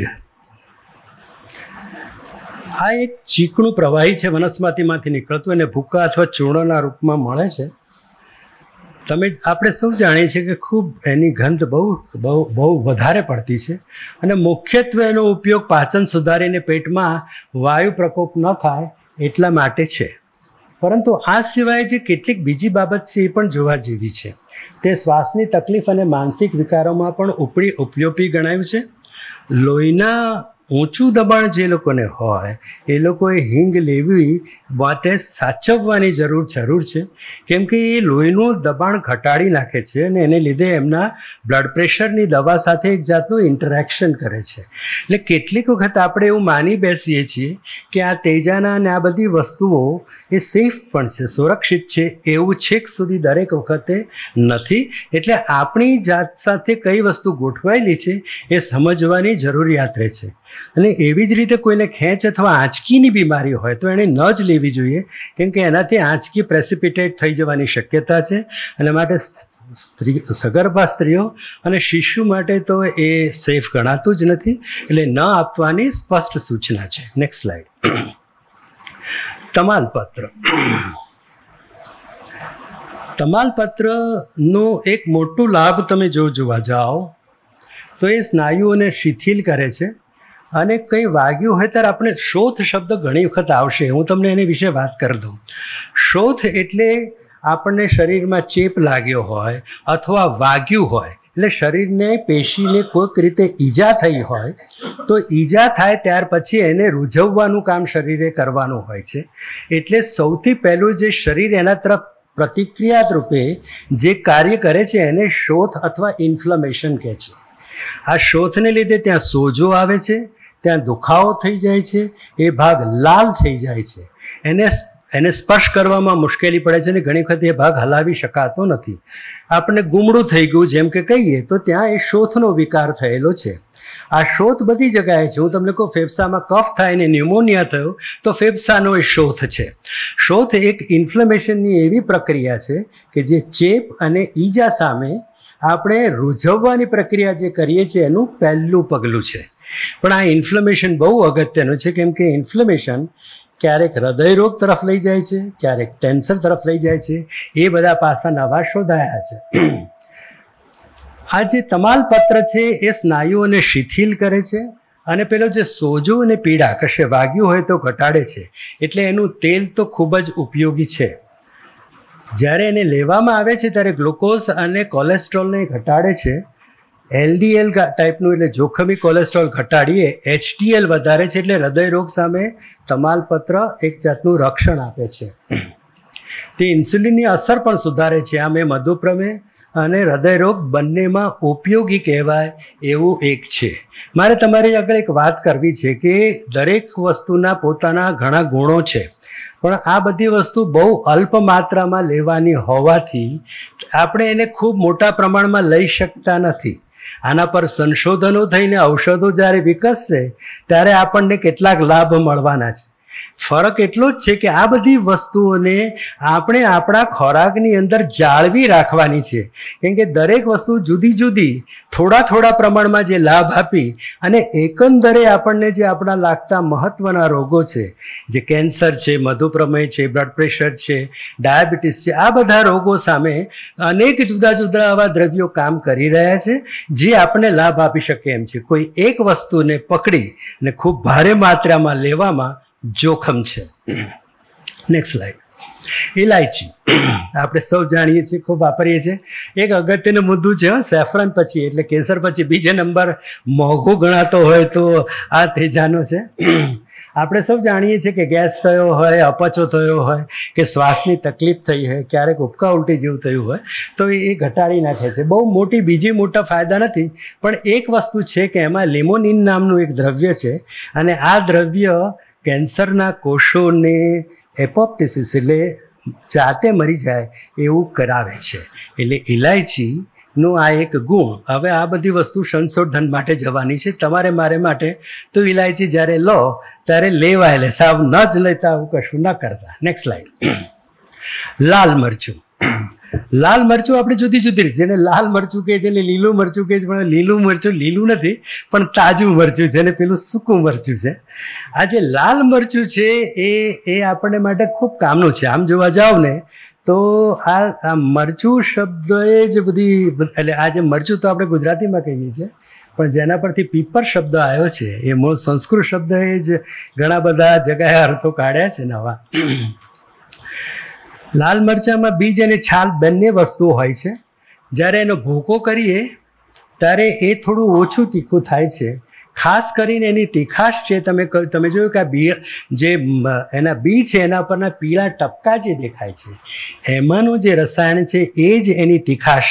આ એક ચીકણું પ્રવાહી છે, વનસ્પતિમાંથી નીકળતું અને ભૂકા અથવા ચૂર્ણના રૂપમાં મળે છે. તમે આપણે સૌ જાણીએ છીએ કે ખૂબ એની ગંધ બહુ બહુ બહુ વધારે પડતી છે અને મુખ્યત્વે એનો ઉપયોગ પાચન સુધારીને પેટમાં વાયુ પ્રકોપ ન થાય એટલા માટે છે. પરંતુ આ સિવાય જે કેટલીક બીજી બાબત છે એ પણ જોવા જેવી છે. તે શ્વાસની તકલીફ અને માનસિક વિકારોમાં પણ ઉપરી ઉપયોગી ગણાયું છે. લોહીના ઊંચું દબાણ જે લોકોને હોય, એ લોકોએ હિંગ લેવી માટે સાચવવાની જરૂર જરૂર છે. કેમ કે એ લોહીનું દબાણ ઘટાડી નાખે છે અને એને લીધે એમના બ્લડ પ્રેશરની દવા સાથે એક જાતનું ઇન્ટરેક્શન કરે છે. એટલે કેટલીક વખત આપણે એવું માની બેસીએ છીએ કે આ તેજાના અને આ બધી વસ્તુઓ એ સેફ પણ છે, સુરક્ષિત છે, એવું છેક સુધી દરેક વખતે નથી. એટલે આપણી જાત સાથે કઈ વસ્તુ ગોઠવાયેલી છે એ સમજવાની જરૂરિયાત રહે છે. અને એવી જ રીતે કોઈને ખેંચ અથવા આંચકીની બીમારી હોય તો એણે ન જ લેવી જોઈએ, કેમ કે એનાથી આંચકી પ્રેસિપિટેટ થઈ જવાની શક્યતા છે. અને માટે સ્ત્રી, સગર્ભા સ્ત્રીઓ અને શિશુ માટે તો એ સેફ ગણાતું જ નથી, એટલે ન આપવાની સ્પષ્ટ સૂચના છે. Next slide તમાલપત્ર. તમાલપત્રનો એક મોટો લાભ તમે જો જોવા જાઓ, તો એ સ્નાયુઓને શિથિલ કરે છે. અને કંઈ વાગ્યું હોય ત્યારે આપણે શોથ શબ્દ ઘણી વખત આવશે. હું તમને એની વિશે વાત કરી દઉં. શોથ એટલે આપણને શરીરમાં ચેપ લાગ્યો હોય અથવા વાગ્યું હોય, એટલે શરીરને પેશીને કોઈક રીતે ઈજા થઈ હોય, તો ઈજા થાય ત્યાર પછી એને રૂઝવવાનું કામ શરીરે કરવાનું હોય છે. એટલે સૌથી પહેલું જે શરીર એના તરફ પ્રતિક્રિયા રૂપે જે કાર્ય કરે છે એને શોથ અથવા ઇન્ફ્લમેશન કહે છે. આ શોથને લીધે ત્યાં સોજો આવે છે ત્યાં દુખાવો થઈ જાય છે, એ ભાગ લાલ થઈ જાય છે. એને એને સ્પર્શ કરવામાં મુશ્કેલી પડે છે અને ઘણી વખત એ ભાગ હલાવી શકાતો નથી. આપણને ગુમડું થઈ ગયું, જેમ કે કહીએ, તો ત્યાં એ શોથનો વિકાર થયેલો છે. આ શોથ બધી જગાએ છે. હું તમને કહું, ફેફસામાં કફ થાય ને ન્યુમોનિયા થયો, તો ફેફસાનો એ શોથ છે. શોથ એક ઇન્ફ્લેમેશનની એવી પ્રક્રિયા છે કે જે ચેપ અને ઈજા સામે આપણે રૂઝવવાની પ્રક્રિયા જે કરીએ છીએ, એનું પહેલું પગલું છે. પણ આ ઇન્ફ્લેમેશન બહુ અગત્યનું છે, કેમ કે ઇન્ફ્લેમેશન ક્યારેક હૃદયરોગ તરફ લઈ જાય છે, ક્યારેક કેન્સર તરફ લઈ જાય છે, એ બધા પાસા નવા શોધાયા છે. આ જે તમાલપત્ર છે, એ સ્નાયુઓને શિથિલ કરે છે અને પેલો જે સોજો અને પીડા કશે વાગ્યું હોય તો ઘટાડે છે, એટલે એનું તેલ તો ખૂબ જ ઉપયોગી છે. જ્યારે એને લેવામાં આવે છે, ત્યારે ગ્લુકોઝ અને કોલેસ્ટ્રોલને ઘટાડે છે એલડીએલ ટાઈપનું એટલે જોખમી કોલેસ્ટ્રોલ ઘટાડીએ એચડીએલ વધારે છે એટલે હૃદયરોગ સામે તમાલપત્ર એક જાતનું રક્ષણ આપે છે. તે ઇન્સ્યુલિનની અસર પણ સુધારે છે. આમ એ મધુપ્રમેહ અને હૃદયરોગ બંનેમાં ઉપયોગી કહેવાય એવું એક છે. મારે તમારી આગળ એક વાત કરવી છે કે દરેક વસ્તુના પોતાના ઘણા ગુણો છે. પણ આ બધી વસ્તુ બહુ અલ્પ માત્રામાં લેવાની હોવાથી આપણે એને ખૂબ મોટા પ્રમાણમાં લઈ શકતા નથી. આના પર સંશોધનો થઈને ઔષધો જ્યારે વિકસશે ત્યારે આપણને કેટલાક લાભ મળવાના છે. ફરક એટલો જ છે કે આ બધી વસ્તુઓને આપણે આપણા ખોરાકની અંદર જાળવી રાખવાની છે. કેમ કે દરેક વસ્તુ જુદી જુદી, થોડા થોડા પ્રમાણમાં જે લાભ આપી અને એકંદરે આપણને જે આપણા લાગતા મહત્ત્વના રોગો છે, જે કેન્સર છે મધુપ્રમેય છે, બ્લડ પ્રેશર છે, ડાયાબિટીસ છે, આ બધા રોગો સામે અનેક જુદા જુદા આવા દ્રવ્યો કામ કરી રહ્યા છે, જે આપણને લાભ આપી શકે એમ છે. કોઈ એક વસ્તુને પકડી અને ખૂબ ભારે માત્રામાં લેવામાં જોખમ છે. નેક્સ્ટ સ્લાઇડ ઇલાયચી આપણે સૌ જાણીએ છીએ, ખૂબ વાપરીએ છીએ. એક અગત્યનું મુદ્દું છે સેફરન પછી, એટલે કેસર પછી બીજે નંબર મોંઘું ગણાતો હોય તો આ તેજાનો છે. આપણે સૌ જાણીએ છીએ કે ગેસ થયો હોય, અપચો થયો હોય, કે શ્વાસની તકલીફ થઈ હોય, ક્યારેક ઉપકા ઉલટી જેવું થયું હોય, તો એ ઘટાડી નાખે છે. બહુ મોટી, બીજી મોટા ફાયદા નથી, પણ એક વસ્તુ છે કે એમાં લિમોનિન નામનું એક દ્રવ્ય છે, અને આ દ્રવ્ય કેન્સરના કોષોને એપોપ્ટિસિસ એટલે જાતે મરી જાય એવું કરાવે છે. એટલે ઇલાયચીનો આ એક ગુણ. હવે આ બધી વસ્તુ સંશોધન માટે જવાની છે. તમારે મારે માટે તો ઇલાયચી જ્યારે લો, ત્યારે લેવાય એટલે સાવ ન જ લેતા, આવું કશું ન કરતા. નેક્સ્ટ સ્લાઇડ લાલ મરચું. લાલ મરચું આપણે જુદી જુદી જેને લાલ મરચું કે જેને લીલું મરચું કે પણ લીલું મરચું લીલું નથી, પણ તાજું મરચું છે અને પેલું સૂકું મરચું છે. આ જે લાલ મરચું છે, એ એ આપણને માટે ખૂબ કામનું છે. આમ જોવા જાઓ ને, તો આ આ મરચું શબ્દ એ જ બધી, એટલે આ જે મરચું તો આપણે ગુજરાતીમાં કહીએ છીએ, પણ જેના પરથી પીપર શબ્દ આવ્યો છે, એ મૂળ સંસ્કૃત શબ્દ એ જ ઘણા બધા જગાએ અર્થો કાઢ્યા છે નવા. લાલ મરચાંમાં બીજ અને છાલ બંને વસ્તુઓ હોય છે. જ્યારે એનો ભૂકો કરીએ, ત્યારે એ થોડું ઓછું તીખું થાય છે. ખાસ કરીને એની તીખાશ છે, તમે તમે જોયું કે બી, જે એના બી છે, એના પરના પીળા ટપકા જે દેખાય છે, એમાંનું જે રસાયણ છે, એ જ એની તીખાશ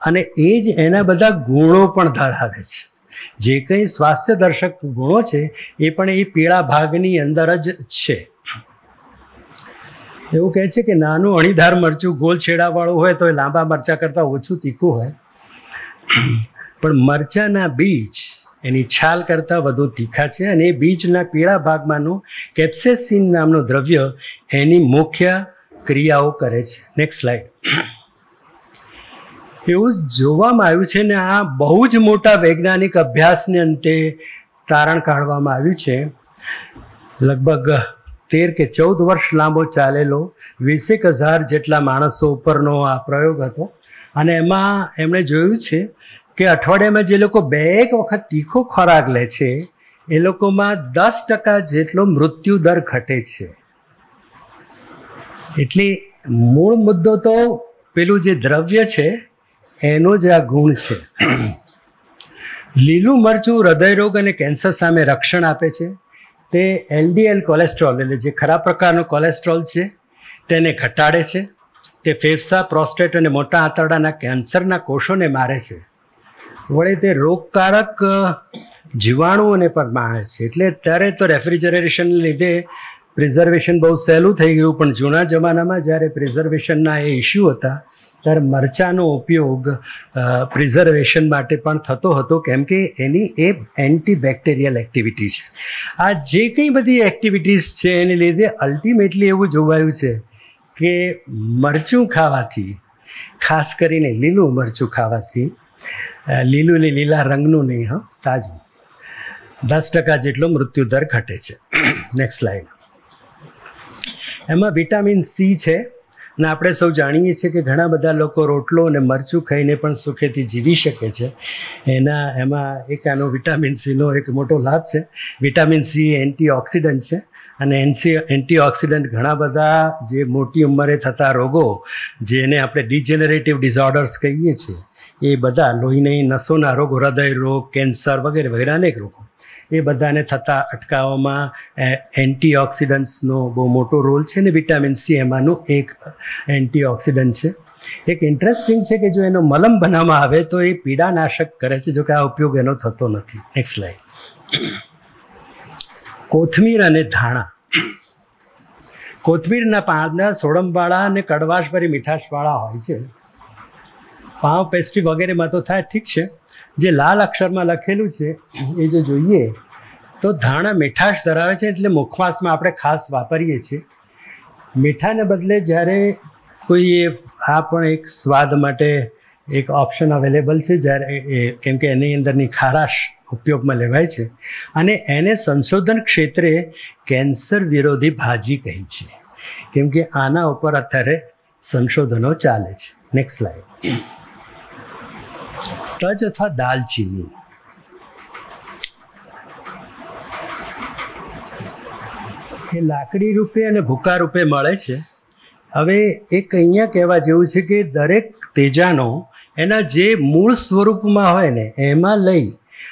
અને એ જ એના બધા ગુણો પણ ધરાવે છે. જે કંઈ સ્વાસ્થ્ય દર્શક ગુણો છે, એ પણ એ પીળા ભાગની અંદર જ છે. એવું કહે છે કે નાનું અણીધાર મરચું ગોલ છેડાવાળું હોય તો એ લાંબા મરચા કરતાં ઓછું તીખું હોય. પણ મરચાના બીજ એની છાલ કરતાં વધુ તીખા છે અને એ બીજના પીળા ભાગમાંનું કેપ્સેસિન નામનું દ્રવ્ય એની મુખ્ય ક્રિયાઓ કરે છે. નેક્સ્ટ સ્લાઇડ એવું જોવામાં આવ્યું છે ને આ બહુ જ મોટા વૈજ્ઞાનિક અભ્યાસને અંતે તારણ કાઢવામાં આવ્યું છે. લગભગ તેર કે ચૌદ વર્ષ લાંબો ચાલેલો, વીસેક હજાર જેટલા માણસો ઉપરનો આ પ્રયોગ હતો. અને એમાં એમણે જોયું છે કે અઠવાડિયામાં જે લોકો બે એક વખત તીખો ખોરાક લે છે, એ લોકોમાં દસ ટકા જેટલો મૃત્યુ દર ઘટે છે. એટલે મૂળ મુદ્દો તો પેલું જે દ્રવ્ય છે, એનો જ આ ગુણ છે. લીલું મરચું હૃદયરોગ અને કેન્સર સામે રક્ષણ આપે છે. તે એલડીએલ કોલેસ્ટ્રોલ એટલે જે ખરાબ પ્રકારનો કોલેસ્ટ્રોલ છે, તેને ઘટાડે છે. તે ફેફસા પ્રોસ્ટેટ અને મોટા આંતરડાના કેન્સરના કોષોને મારે છે. વળી તે રોગકારક જીવાણુઓને પણ મારે છે. એટલે ત્યારે તો રેફ્રિજરેશનને લીધે પ્રિઝર્વેશન બહુ સહેલું થઈ ગયું, પણ જૂના જમાનામાં જ્યારે પ્રિઝર્વેશનના એ ઇસ્યુ હતા ત્યારે મરચાંનો ઉપયોગ પ્રિઝર્વેશન માટે પણ થતો હતો, કેમ કે એની એ એન્ટી બેક્ટેરિયલ એક્ટિવિટી છે. આ જે કંઈ બધી એક્ટિવિટીઝ છે, એને લીધે અલ્ટિમેટલી એવું જોવાયું છે કે મરચું ખાવાથી, ખાસ કરીને લીલું મરચું ખાવાથી લીલું ને લીલા રંગનું નહીં, હં, તાજું, દસ ટકા જેટલો મૃત્યુદર ઘટે છે. નેક્સ્ટ સ્લાઇડ એમાં વિટામિન સી છે. ને આપણે સૌ જાણીએ છીએ કે ઘણા બધા લોકો રોટલો અને મરચું ખાઈને પણ સુખેથી જીવી શકે છે. એના, એમાં એક આનો વિટામિન સીનો એક મોટો લાભ છે. વિટામિન સી એન્ટીઓક્સિડન્ટ છે અને એન્સી એન્ટીઓક્સિડન્ટ ઘણા બધા જે મોટી ઉંમરે થતા રોગો, જેને આપણે ડિજેનરેટિવ ડિઝોર્ડર્સ કહીએ છીએ, એ બધા લોહીની નસોના રોગો, હૃદય રોગ કેન્સર વગેરે વગેરે અનેક રોગો. એ બધાને થતા અટકાવવામાં એન્ટીઓક્સિડન્ટ્સનો બહુ મોટો રોલ છે ને વિટામિન સી એમાંનું એક એન્ટીઓક્સિડન્ટ છે. એક ઇન્ટરેસ્ટિંગ છે કે જો એનો મલમ બનાવવામાં આવે તો એ પીડાનાશક કરે છે જો કે આ ઉપયોગ એનો થતો નથી. નેક્સ્ટ સ્લાઇડ કોથમીર અને ધાણા. કોથમીરના પાનના સોડમવાળા અને કડવાશભરી મીઠાશવાળા હોય છે. પાવ પેસ્ટ્રી વગેરેમાં તો થાય ઠીક છે. જે લાલ અક્ષરમાં લખેલું છે, એ જો જોઈએ તો ધાણા મીઠાશ ધરાવે છે એટલે મુખવાસમાં આપણે ખાસ વાપરીએ છીએ. મીઠાને બદલે જ્યારે કોઈ આ પણ એક સ્વાદ માટે એક ઓપ્શન અવેલેબલ છે, જ્યારે એ કેમ કે એની અંદરની ખારાશ ઉપયોગમાં લેવાય છે. અને એને સંશોધન ક્ષેત્રે કેન્સર વિરોધી ભાજી કહી છે. કેમ કે આના ઉપર અત્યારે સંશોધનો ચાલે છે. નેક્સ્ટ સ્લાઇડ તજ અથવા દાલચીની. એ લાકડી રૂપે અને ભૂકા રૂપે મળે છે. હવે એક અહીંયા કહેવા જેવું છે કે દરેક તેજાનો એના જે મૂળ સ્વરૂપમાં હોય ને, એમાં લઈ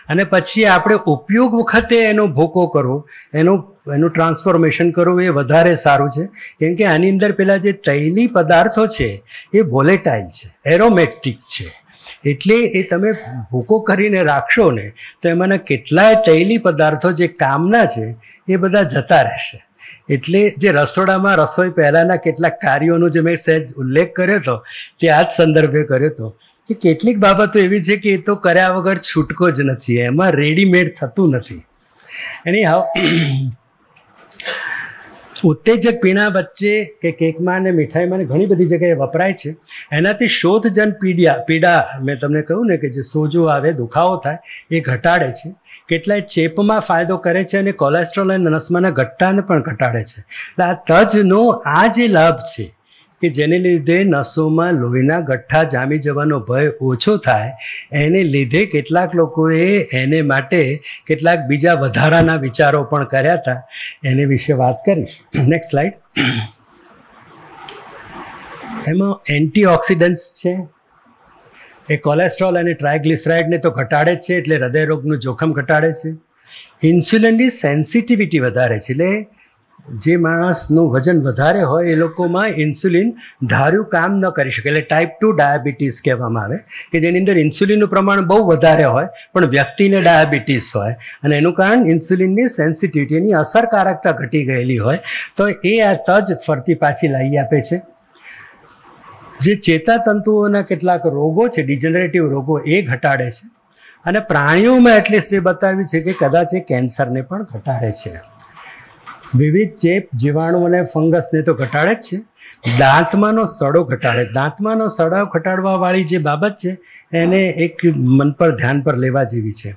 અને પછી આપણે ઉપયોગ વખતે એનો ભૂકો કરવો, એનું એનું ટ્રાન્સફોર્મેશન કરવું એ વધારે સારું છે. કેમ કે આની અંદર પેલા જે તૈલી પદાર્થો છે, એ વોલેટાઇલ છે એરોમેટિક છે. એટલે એ તમે ભૂકો કરીને રાખશો ને, તો એમાંના કેટલાય તૈલી પદાર્થો જે કામના છે, એ બધા જતા રહેશે. એટલે જે રસોડામાં રસોઈ પહેલાંના કેટલાક કાર્યોનો જે મેં સહેજ ઉલ્લેખ કર્યો હતો, તે આ જ સંદર્ભે કર્યો હતો. કે કેટલીક બાબતો એવી છે કે એ તો કર્યા વગર છૂટકો જ નથી, એમાં રેડીમેડ થતું નથી. એની હાવ ઉત્તેજક પીણા વચ્ચે કે કેકમાં અને મીઠાઈમાં ઘણી બધી જગ્યાએ વપરાય છે. એનાથી શોધજન પીડિયા પીડા મેં તમને કહ્યું ને કે જે સોજો આવે, દુખાવો થાય, એ ઘટાડે છે. કેટલાય ચેપમાં ફાયદો કરે છે અને કોલેસ્ટ્રોલ અને નસમાના ઘટ્ટાને પણ ઘટાડે છે. એટલે આ તજનો આ જે લાભ છે કે જેને લીધે નસોમાં લોહીના ગઠ્ઠા જામી જવાનો ભય ઓછો થાય, એને લીધે કેટલાક લોકોએ એને માટે કેટલાક બીજા વધારાના વિચારો પણ કર્યા હતા. એને વિશે વાત કરીશ. નેક્સ્ટ સ્લાઇડ એમાં એન્ટીઓક્સિડન્ટ્સ છે. એ કોલેસ્ટ્રોલ અને ટ્રાયગ્લિસરાઇડને તો ઘટાડે જ છે, એટલે હૃદયરોગનું જોખમ ઘટાડે છે. ઇન્સ્યુલિનની સેન્સિટિવિટી વધારે છે, એટલે જે માણસનું વજન વધારે હોય, એ લોકોમાં ઇન્સ્યુલિન ધાર્યું કામ ન કરી શકે. એટલે ટાઈપ ટુ ડાયાબિટીસ કહેવામાં આવે, કે જેની અંદર ઇન્સ્યુલિનનું પ્રમાણ બહુ વધારે હોય, પણ વ્યક્તિને ડાયાબિટીસ હોય. અને એનું કારણ ઇન્સ્યુલિનની સેન્સિટિવિટી એની અસરકારકતા ઘટી ગયેલી હોય. તો એ આ તજ ફરતી પાછી લાવી આપે છે. જે ચેતાતંતુઓના કેટલાક રોગો છે ડિજનરેટિવ રોગો, એ ઘટાડે છે. અને પ્રાણીઓમાં એટલીસ્ટ એ બતાવ્યું છે કે કદાચ એ કેન્સરને પણ ઘટાડે છે. વિવિધ ચેપ જીવાણુ અને ફંગસને તો ઘટાડે જ છે. દાંતમાંનો સડો ઘટાડે. દાંતમાંનો સડાવ ઘટાડવાવાળી જે બાબત છે, એને એક મન પર ધ્યાન પર લેવા જેવી છે.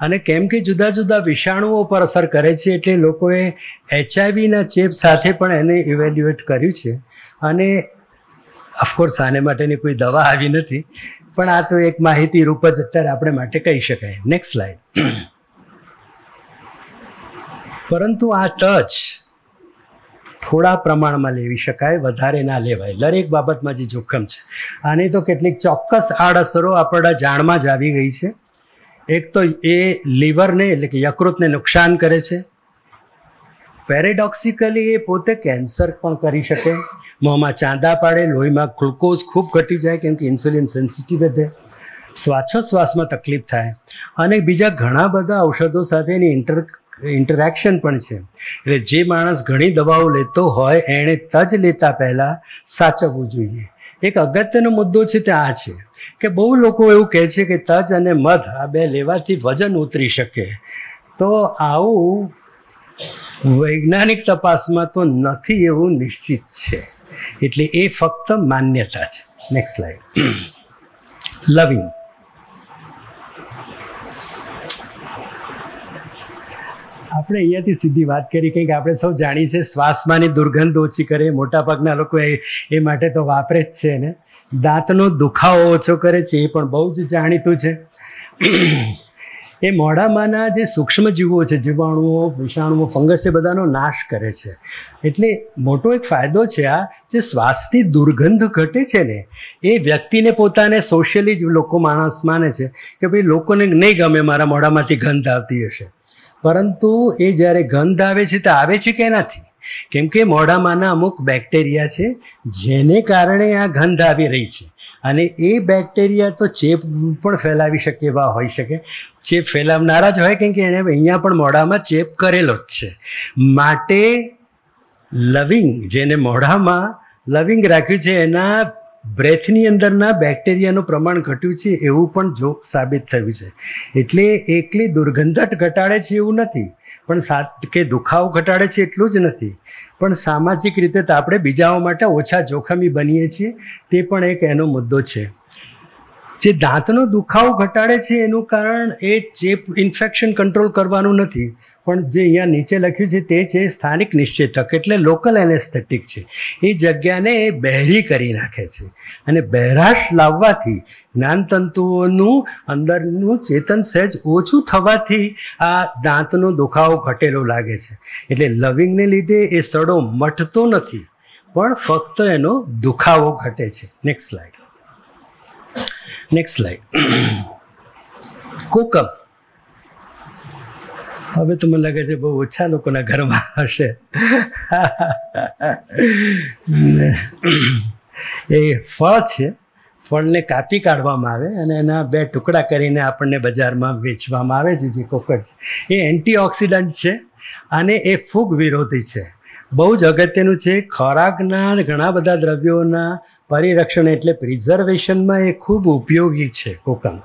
અને કેમ કે જુદા જુદા વિષાણુઓ પર અસર કરે છે, એટલે લોકોએ એચઆઈવીના ચેપ સાથે પણ એને ઇવેલ્યુએટ કર્યું છે. અને ઓફકોર્સ આને માટેની કોઈ દવા આવી નથી, પણ આ તો એક માહિતી રૂપ જ અત્યારે આપણે માટે કહી શકાય. નેક્સ્ટ સ્લાઇડ પરંતુ આ ટચ થોડા પ્રમાણમાં લેવી શકાય, વધારે ના લેવાય. દરેક બાબતમાં જે જોખમ છે. આની તો કેટલીક ચોક્કસ આડઅસરો આપણા જાણમાં જ આવી ગઈ છે. એક તો એ લીવરને એટલે કે યકૃતને નુકસાન કરે છે. પેરેડોક્સિકલી એ પોતે કેન્સર પણ કરી શકે. મોંમાં ચાંદા પાડે, લોહીમાં ગ્લુકોઝ ખૂબ ઘટી જાય કેમ કે ઇન્સ્યુલિન સેન્સિટિવ વધે. શ્વાસોશ્વાસમાં તકલીફ થાય. અને બીજા ઘણા બધા ઔષધો સાથેની ઇન્ટર, ઇન્ટરેક્શન પણ છે. એટલે જે માણસ ઘણી દવાઓ લેતો હોય, એણે તજ લેતા પહેલાં સાચવવું જોઈએ. એક અગત્યનો મુદ્દો છે તે આ છે કે બહુ લોકો એવું કહે છે કે તજ અને મધ આ બે લેવાથી વજન ઉતરી શકે. તો આવું વૈજ્ઞાનિક તપાસમાં તો નથી એવું નિશ્ચિત છે. એટલે એ ફક્ત માન્યતા છે. નેક્સ્ટ સ્લાઇડ લવિંગ. આપણે અહીંયાથી સીધી વાત કરી કંઈક આપણે સૌ જાણીએ છીએ, શ્વાસમાંની દુર્ગંધ ઓછી કરે, મોટાભાગના લોકો એ માટે તો વાપરે જ છે ને. દાંતનો દુખાવો ઓછો કરે છે, એ પણ બહુ જ જાણીતું છે. એ મોઢામાંના જે સૂક્ષ્મ જીવો છે, જીવાણુઓ, વિષાણુઓ, ફંગસ, એ બધાનો નાશ કરે છે. એટલે મોટો એક ફાયદો છે આ, જે શ્વાસની દુર્ગંધ ઘટે છે ને, એ વ્યક્તિને પોતાને સોશિયલી જ લોકો માણસ માને છે કે ભાઈ લોકોને નહીં ગમે મારા મોઢામાંથી ગંધ આવતી હશે. પરંતુ એ જ્યારે ગંધ આવે છે તો આવે છે કે નથી કેમ કે મોઢામાંના અમુક બેક્ટેરિયા છે, જેને કારણે આ ગંધ આવી રહી છે. અને એ બેક્ટેરિયા તો ચેપ પણ ફેલાવી શકે એવા હોઈ શકે. ચેપ ફેલાવનારા જ હોય કેમ કે એણે અહીંયા પણ મોઢામાં ચેપ કરેલો જ છે. માટે લવિંગ, જેને મોઢામાં લવિંગ રાખ્યું છે, એના બ્રેથની અંદરના બેક્ટેરિયાનું પ્રમાણ ઘટ્યું છે એવું પણ જો સાબિત થયું છે. એટલે એકલી દુર્ગંધટ ઘટાડે છે એવું નથી. પણ સાત કે દુખાવો ઘટાડે છે એટલું જ નથી. પણ સામાજિક રીતે તો આપણે બીજાઓ માટે ઓછા જોખમી બનીએ છીએ, તે પણ એક એનો મુદ્દો છે. જે દાંતનો દુખાવો ઘટાડે છે એનું કારણ એ ચેપ ઇન્ફેક્શન કંટ્રોલ કરવાનું નથી, પણ જે અહીંયા નીચે લખ્યું છે તે છે સ્થાનિક નિશ્ચેતક એટલે લોકલ એનેસ્થેટિક છે. એ જગ્યાને એ બહેરી કરી નાખે છે અને બહેરાશ લાવવાથી જ્ઞાનતંતુઓનું અંદરનું ચેતન સહેજ ઓછું થવાથી આ દાંતનો દુખાવો ઘટેલો લાગે છે. એટલે લવિંગને લીધે એ સડો મટતો નથી, પણ ફક્ત એનો દુખાવો ઘટે છે. Next slide next slide kokum હવે તો મને લાગે છે બહુ ઓછા લોકોના ઘરમાં હશે. એ ફળ છે. ફળને કાપી કાઢવામાં આવે અને એના બે ટુકડા કરીને આપણને બજારમાં વેચવામાં આવે છે, જે કોકડ છે. એ એન્ટીઓક્સિડન્ટ છે અને એ ફૂગ વિરોધી છે. બહુ જ અગત્યનું છે. ખોરાકના ઘણા બધા દ્રવ્યોના પરિરક્ષણ એટલે પ્રિઝર્વેશનમાં એ ખૂબ ઉપયોગી છે કોકમ.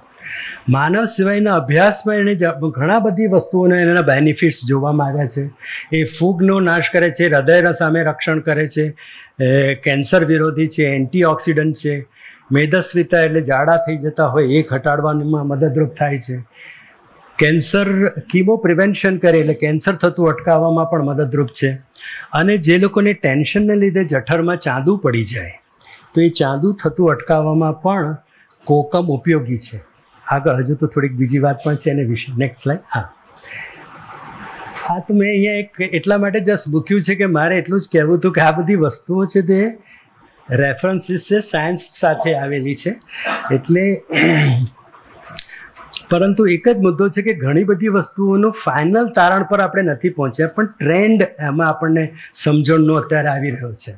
માનવ સિવાયના અભ્યાસમાં એણે ઘણા બધી વસ્તુઓના એના બેનિફિટ્સ જોવામાં આવ્યા છે. એ ફૂગનો નાશ કરે છે, હૃદયના સામે રક્ષણ કરે છે કેન્સર વિરોધી છે, એન્ટીઓક્સિડન્ટ છે, મેદસ્વીતા એટલે જાડા થઈ જતા હોય એ ઘટાડવામાં મદદરૂપ થાય છે. કેન્સર કીમો પ્રિવેન્શન કરે એટલે કેન્સર થતું અટકાવવામાં પણ મદદરૂપ છે. અને જે લોકોને ટેન્શનને લીધે જઠરમાં ચાંદુ પડી જાય, તો એ ચાંદુ થતું અટકાવવામાં પણ કોકમ ઉપયોગી છે. આગળ હજુ તો થોડીક બીજી વાત પણ છે એને વિશે. નેક્સ્ટ સ્લાઇડ હા. હા તો મેં અહીંયા એક એટલા માટે જસ્ટ મૂક્યું છે કે મારે એટલું જ કહેવું હતું કે આ બધી વસ્તુઓ છે તે રેફરન્સીસ છે સાયન્સ સાથે આવેલી છે. એટલે પરંતુ એક જ મુદ્દો છે કે ઘણી બધી વસ્તુઓનું ફાઇનલ તારણ પર આપણે નથી પહોંચ્યા, પણ ટ્રેન્ડ એમાં આપણને સમજણનો અત્યારે આવી રહ્યો છે.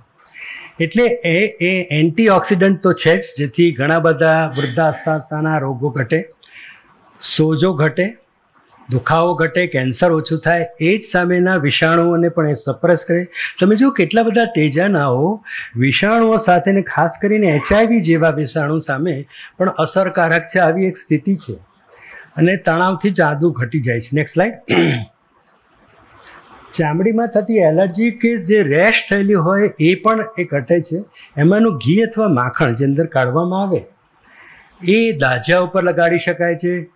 એટલે એ એ એન્ટીઓક્સિડન્ટ તો છે જ, જેથી ઘણા બધા વૃદ્ધાવસ્થાના રોગો ઘટે, સોજો ઘટે, દુખાવો ઘટે કેન્સર ઓછું થાય, એ જ સામેના વિષાણુઓને પણ એ સપ્રેસ કરે. તમે જુઓ કેટલા બધા તેજાનાઓ વિષાણુઓ સાથેને ખાસ કરીને એચઆઈવી જેવા વિષાણુ સામે પણ અસરકારક છે. આવી એક સ્થિતિ છે. અને તણાવથી જાદુ ઘટી જાય છે. નેક્સ્ટ સ્લાઇડ ચામડીમાં થતી એલર્જી કે જે રેશ થયેલી હોય એ પણ એ ઘટે છે. એમાંનું ઘી અથવા માખણ જે અંદર કાઢવામાં આવે, એ દાજા ઉપર લગાડી શકાય છે.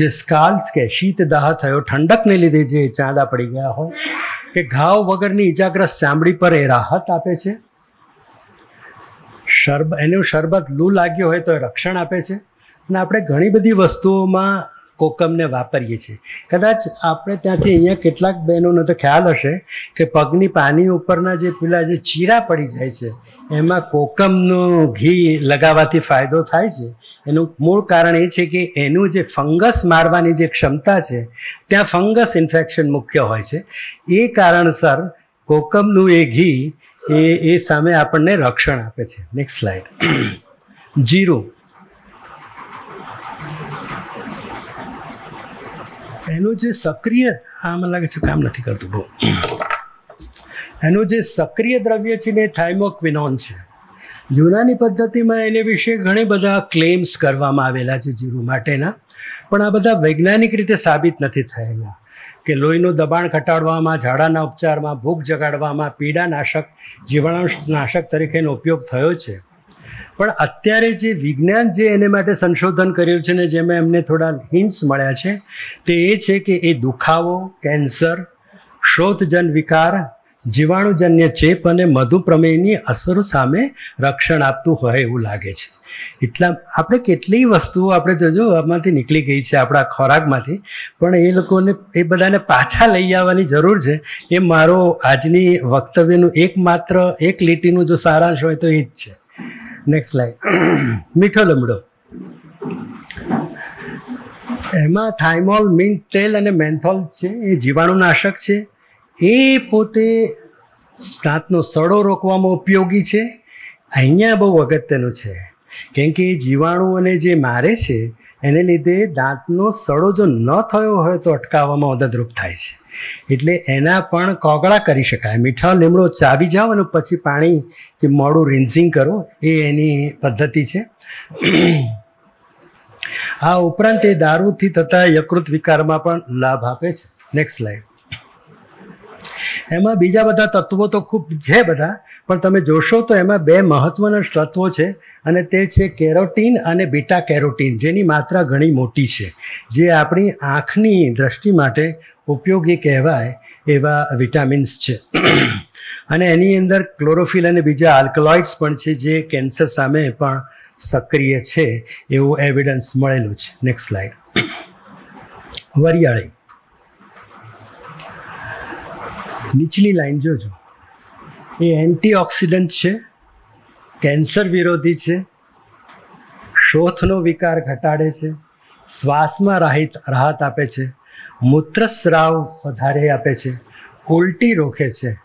જે સ્કાલ્સ કે શીત દાહ થયો, ઠંડકને લીધે જે ચાંદા પડી ગયા હોય, કે ઘાવ વગરની ઇજાગ્રસ્ત ચામડી પર એ રાહત આપે છે. શરબ, એનું શરબત લૂ લાગ્યો હોય તો એ રક્ષણ આપે છે. અને આપણે ઘણી બધી વસ્તુઓમાં કોકમને વાપરીએ છીએ. કદાચ આપણે ત્યાંથી અહીંયા કેટલાક બહેનોને તો ખ્યાલ હશે કે પગની પાની ઉપરના જે પેલા જે ચીરા પડી જાય છે, એમાં કોકમનું ઘી લગાવવાથી ફાયદો થાય છે. એનું મૂળ કારણ એ છે કે એનું જે ફંગસ મારવાની જે ક્ષમતા છે, ત્યાં ફંગસ ઇન્ફેક્શન મુખ્ય હોય છે. એ કારણસર કોકમનું એ ઘી એ એ સામે આપણને રક્ષણ આપે છે. નેક્સ્ટ સ્લાઇડ જીરું. એનું જે સક્રિય આ મને લાગે છે કામ નથી કરતું બહુ. એનું જે સક્રિય દ્રવ્ય છે ને થાઇમોક્વિનોન છે. યુનાની પદ્ધતિમાં એને વિશે ઘણી બધા ક્લેમ્સ કરવામાં આવેલા છે જીરું માટેના, પણ આ બધા વૈજ્ઞાનિક રીતે સાબિત નથી થયેલા કે લોહીનું દબાણ ઘટાડવામાં, ઝાડાના ઉપચારમાં ભૂખ જગાડવામાં પીડાનાશક, જીવાણુનાશક તરીકેનો ઉપયોગ થયો છે. પણ અત્યારે જે વિજ્ઞાન જે એને માટે સંશોધન કર્યું છે ને જેમાં એમને થોડા હિન્ટ્સ મળ્યા છે, તે એ છે કે એ દુખાવો કેન્સર શોધજન વિકાર, જીવાણુજન્ય ચેપ અને મધુપ્રમેયની અસરો સામે રક્ષણ આપતું હોય એવું લાગે છે. એટલા આપણે કેટલી વસ્તુઓ આપણે તો જો આમાંથી નીકળી ગઈ છે આપણા ખોરાકમાંથી, પણ એ લોકોને એ બધાને પાછા લઈ આવવાની જરૂર છે. એ મારો આજની વક્તવ્યનું એકમાત્ર, એક લીટીનું જો સારાંશ હોય તો એ જ છે. નેક્સ્ટ લાઈન મીઠો લમડો. એમાં થાઇમોલ, મિન્ટ, તેલ અને મેન્થોલ છે, એ જીવાણુનાશક છે. એ પોતે દાંતનો સડો રોકવામાં ઉપયોગી છે. અહીંયા બહુ અગત્યનું છે. કેમ કે જીવાણુઓને જે મારે છે, એને લીધે દાંતનો સડો જો ન થયો હોય તો અટકાવવામાં મદદરૂપ થાય છે. એટલે એના પણ કોગળા કરી શકાય. મીઠા લીમડો ચાવી જાઓ અને પછી પાણીથી મોડું રિન્સિંગ કરો. એ એની પદ્ધતિ છે. આ ઉપરાંત એ દારૂથી થતા યકૃત વિકારમાં પણ લાભ આપે છે. નેક્સ્ટ સ્લાઇડ એમાં બીજા બધા તત્વો તો ખૂબ છે બધા, પણ તમે જોશો તો એમાં બે મહત્ત્વના તત્વો છે અને તે છે કેરોટીન અને બીટા કેરોટીન, જેની માત્રા ઘણી મોટી છે. જે આપણી આંખની દ્રષ્ટિ માટે ઉપયોગી કહેવાય એવા વિટામિન્સ છે. અને એની અંદર ક્લોરોફિલ અને બીજા આલ્કલોઇડ્સ પણ છે જે કેન્સર સામે પણ સક્રિય છે એવું એવિડન્સ મળેલું છે. નેક્સ્ટ સ્લાઇડ વરિયાળી. નીચલી લાઈન જોજો. એ એન્ટીઓક્સિડન્ટ છે, કેન્સર વિરોધી છે, શોથનો વિકાર ઘટાડે છે, શ્વાસમાં રાહત રાહત આપે છે મૂત્રસ્રાવ વધારે આપે છે, ઉલટી રોકે છે,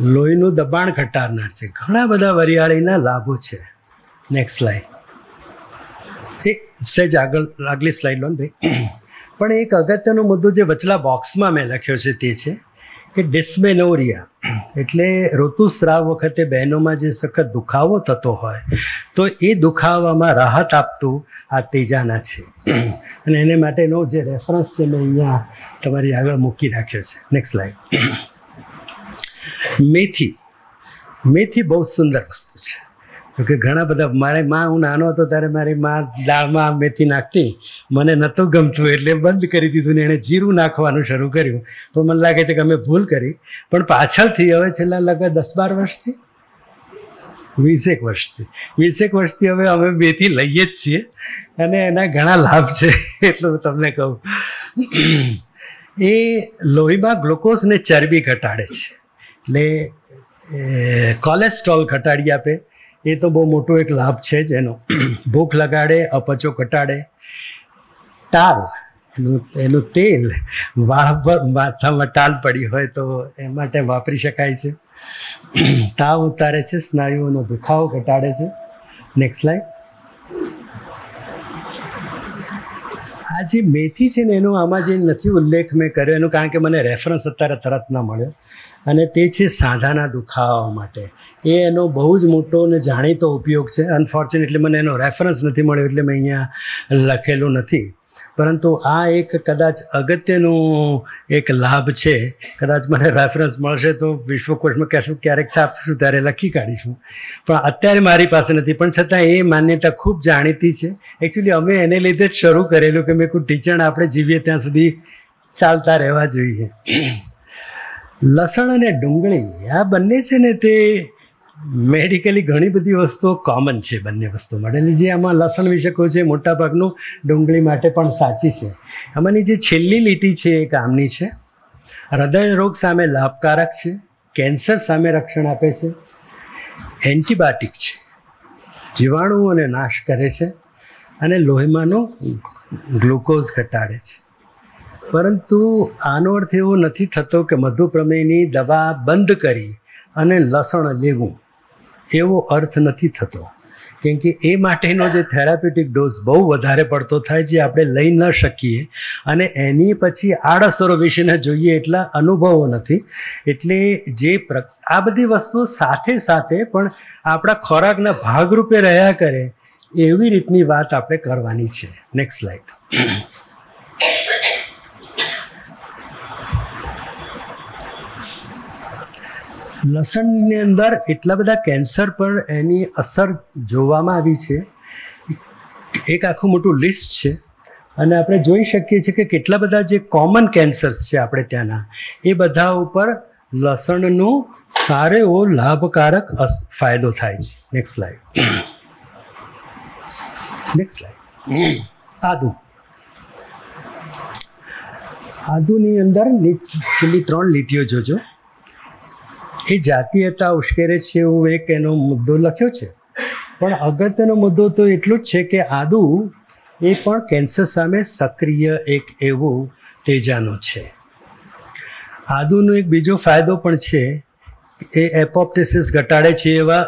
લોહીનું દબાણ ઘટાડનાર છે. ઘણા બધા વરિયાળીના લાભો છે. નેક્સ્ટ સ્લાઇડ એક સહેજ આગળ, આગલી સ્લાઇડ લો ને ભાઈ. પણ એક અગત્યનો મુદ્દો જે વચલા બોક્સમાં મેં લખ્યો છે તે છે કે ડિસ્મેનોરિયા એટલે ઋતુસ્રાવ વખતે બહેનોમાં જે સખત દુખાવો થતો હોય, તો એ દુખાવામાં રાહત આપતું આ તેજાના છે. અને એને માટેનો જે રેફરન્સ છે મેં અહીંયા તમારી આગળ મૂકી રાખ્યો છે. નેક્સ્ટ સ્લાઇડ મેથી. મેથી બહુ સુંદર વસ્તુ છે. જોકે ઘણા બધા, મારે માં, હું નાનો હતો ત્યારે મારી માં દાળમાં મેથી નાખતી. મને નહોતું ગમતું એટલે બંધ કરી દીધું ને એણે જીરું નાખવાનું શરૂ કર્યું. તો મને લાગે છે કે અમે ભૂલ કરી. પણ પાછળથી હવે છેલ્લા લગભગ દસ બાર વર્ષથી, વીસેક વર્ષથી વીસેક વર્ષથી હવે અમે મેથી લઈએ જ છીએ. અને એના ઘણા લાભ છે એટલું હું તમને કહું. એ લોહીમાં ગ્લુકોઝ ને ચરબી ઘટાડે છે. એટલે કોલેસ્ટ્રોલ ઘટાડી આપે. એ તો બહુ મોટો એક લાભ છે જ એનો. ભૂખ લગાડે, અપચો ઘટાડે. ટાલ એનું એનું તેલ વાળ પર માથામાં ટાલ પડી હોય તો એ માટે વાપરી શકાય છે. તાવ ઉતારે છે, સ્નાયુઓનો દુખાવો ઘટાડે છે. નેક્સ્ટ સ્લાઇડ આ જે મેથી છે ને, એનો આમાં જે નથી ઉલ્લેખ મેં કર્યો, એનું કારણ કે મને રેફરન્સ અત્યારે તરત ન મળ્યો. અને તે છે સાંધાના દુખાવા માટે. એ એનો બહુ જ મોટો અને જાણીતો ઉપયોગ છે. અનફોર્ચ્યુનેટલી મને એનો રેફરન્સ નથી મળ્યો એટલે મેં અહીંયા લખેલું નથી. પરંતુ આ એક કદાચ અગત્યનો એક લાભ છે. કદાચ મને રેફરન્સ મળશે તો વિશ્વકોશમાં કહેશું ક્યારેક છાપશું ત્યારે લખી કાઢીશું. પણ અત્યારે મારી પાસે નથી. પણ છતાં એ માન્યતા ખૂબ જાણીતી છે. એકચ્યુઅલી અમે એને લીધે જ શરૂ કરેલું કે મેં કોઈ ટીચર આપણે જીવીએ ત્યાં સુધી ચાલતા રહેવા જોઈએ. લસણ અને ડુંગળી આ બંને છે ને તે મેડિકલી ઘણી બધી વસ્તુઓ કોમન છે બંને વસ્તુ માટેની. જે આમાં લસણ વિશે છે મોટાભાગનું ડુંગળી માટે પણ સાચી છે. આમાંની જે છેલ્લી લીટી છે એ કામની છે. હૃદય રોગ સામે લાભકારક છે. કેન્સર સામે રક્ષણ આપે છે. એન્ટીબાયોટિક છે. જીવાણુઓને નાશ કરે છે અને લોહીમાંનો ગ્લુકોઝ ઘટાડે છે. પરંતુ આનો અર્થ એવો નથી થતો કે મધુપ્રમેયની દવા બંધ કરી અને લસણ લેવું. એવો અર્થ નથી થતો. કેમ કે એ માટેનો જે થેરાપ્યુટિક ડોઝ બહુ વધારે પડતો થાય જે આપણે લઈ ન શકીએ. અને એની પછી આડઅસરો વિશેના જોઈએ એટલા અનુભવો નથી. એટલે જે આ બધી વસ્તુ સાથે સાથે પણ આપણા ખોરાકના ભાગરૂપે રહ્યા કરે એવી રીતની વાત આપણે કરવાની છે. નેક્સ્ટ સ્લાઇડ લસણની અંદર એટલા બધા કેન્સર પર એની અસર જોવામાં આવી છે. એક આખું મોટું લિસ્ટ છે. અને આપણે જોઈ શકીએ છીએ કે કેટલા બધા જે કોમન કેન્સર્સ છે આપણે ત્યાંના, એ બધા ઉપર લસણનો સારો એવો લાભકારક ફાયદો થાય છે. નેક્સ્ટ સ્લાઇડ નેક્સ્ટ સ્લાઇડ આદુ. આદુની અંદર છેલ્લી ત્રણ લીટીઓ જોજો. એ જાતીયતા ઉશ્કેરે છે એવું એક એનો મુદ્દો લખ્યો છે. પણ અગત્યનો મુદ્દો તો એટલો જ છે કે આદુ એ પણ કેન્સર સામે સક્રિય એક એવું તેજાનો છે. આદુનો એક બીજો ફાયદો પણ છે એ એપોપ્ટેસિસ ઘટાડે છે એવા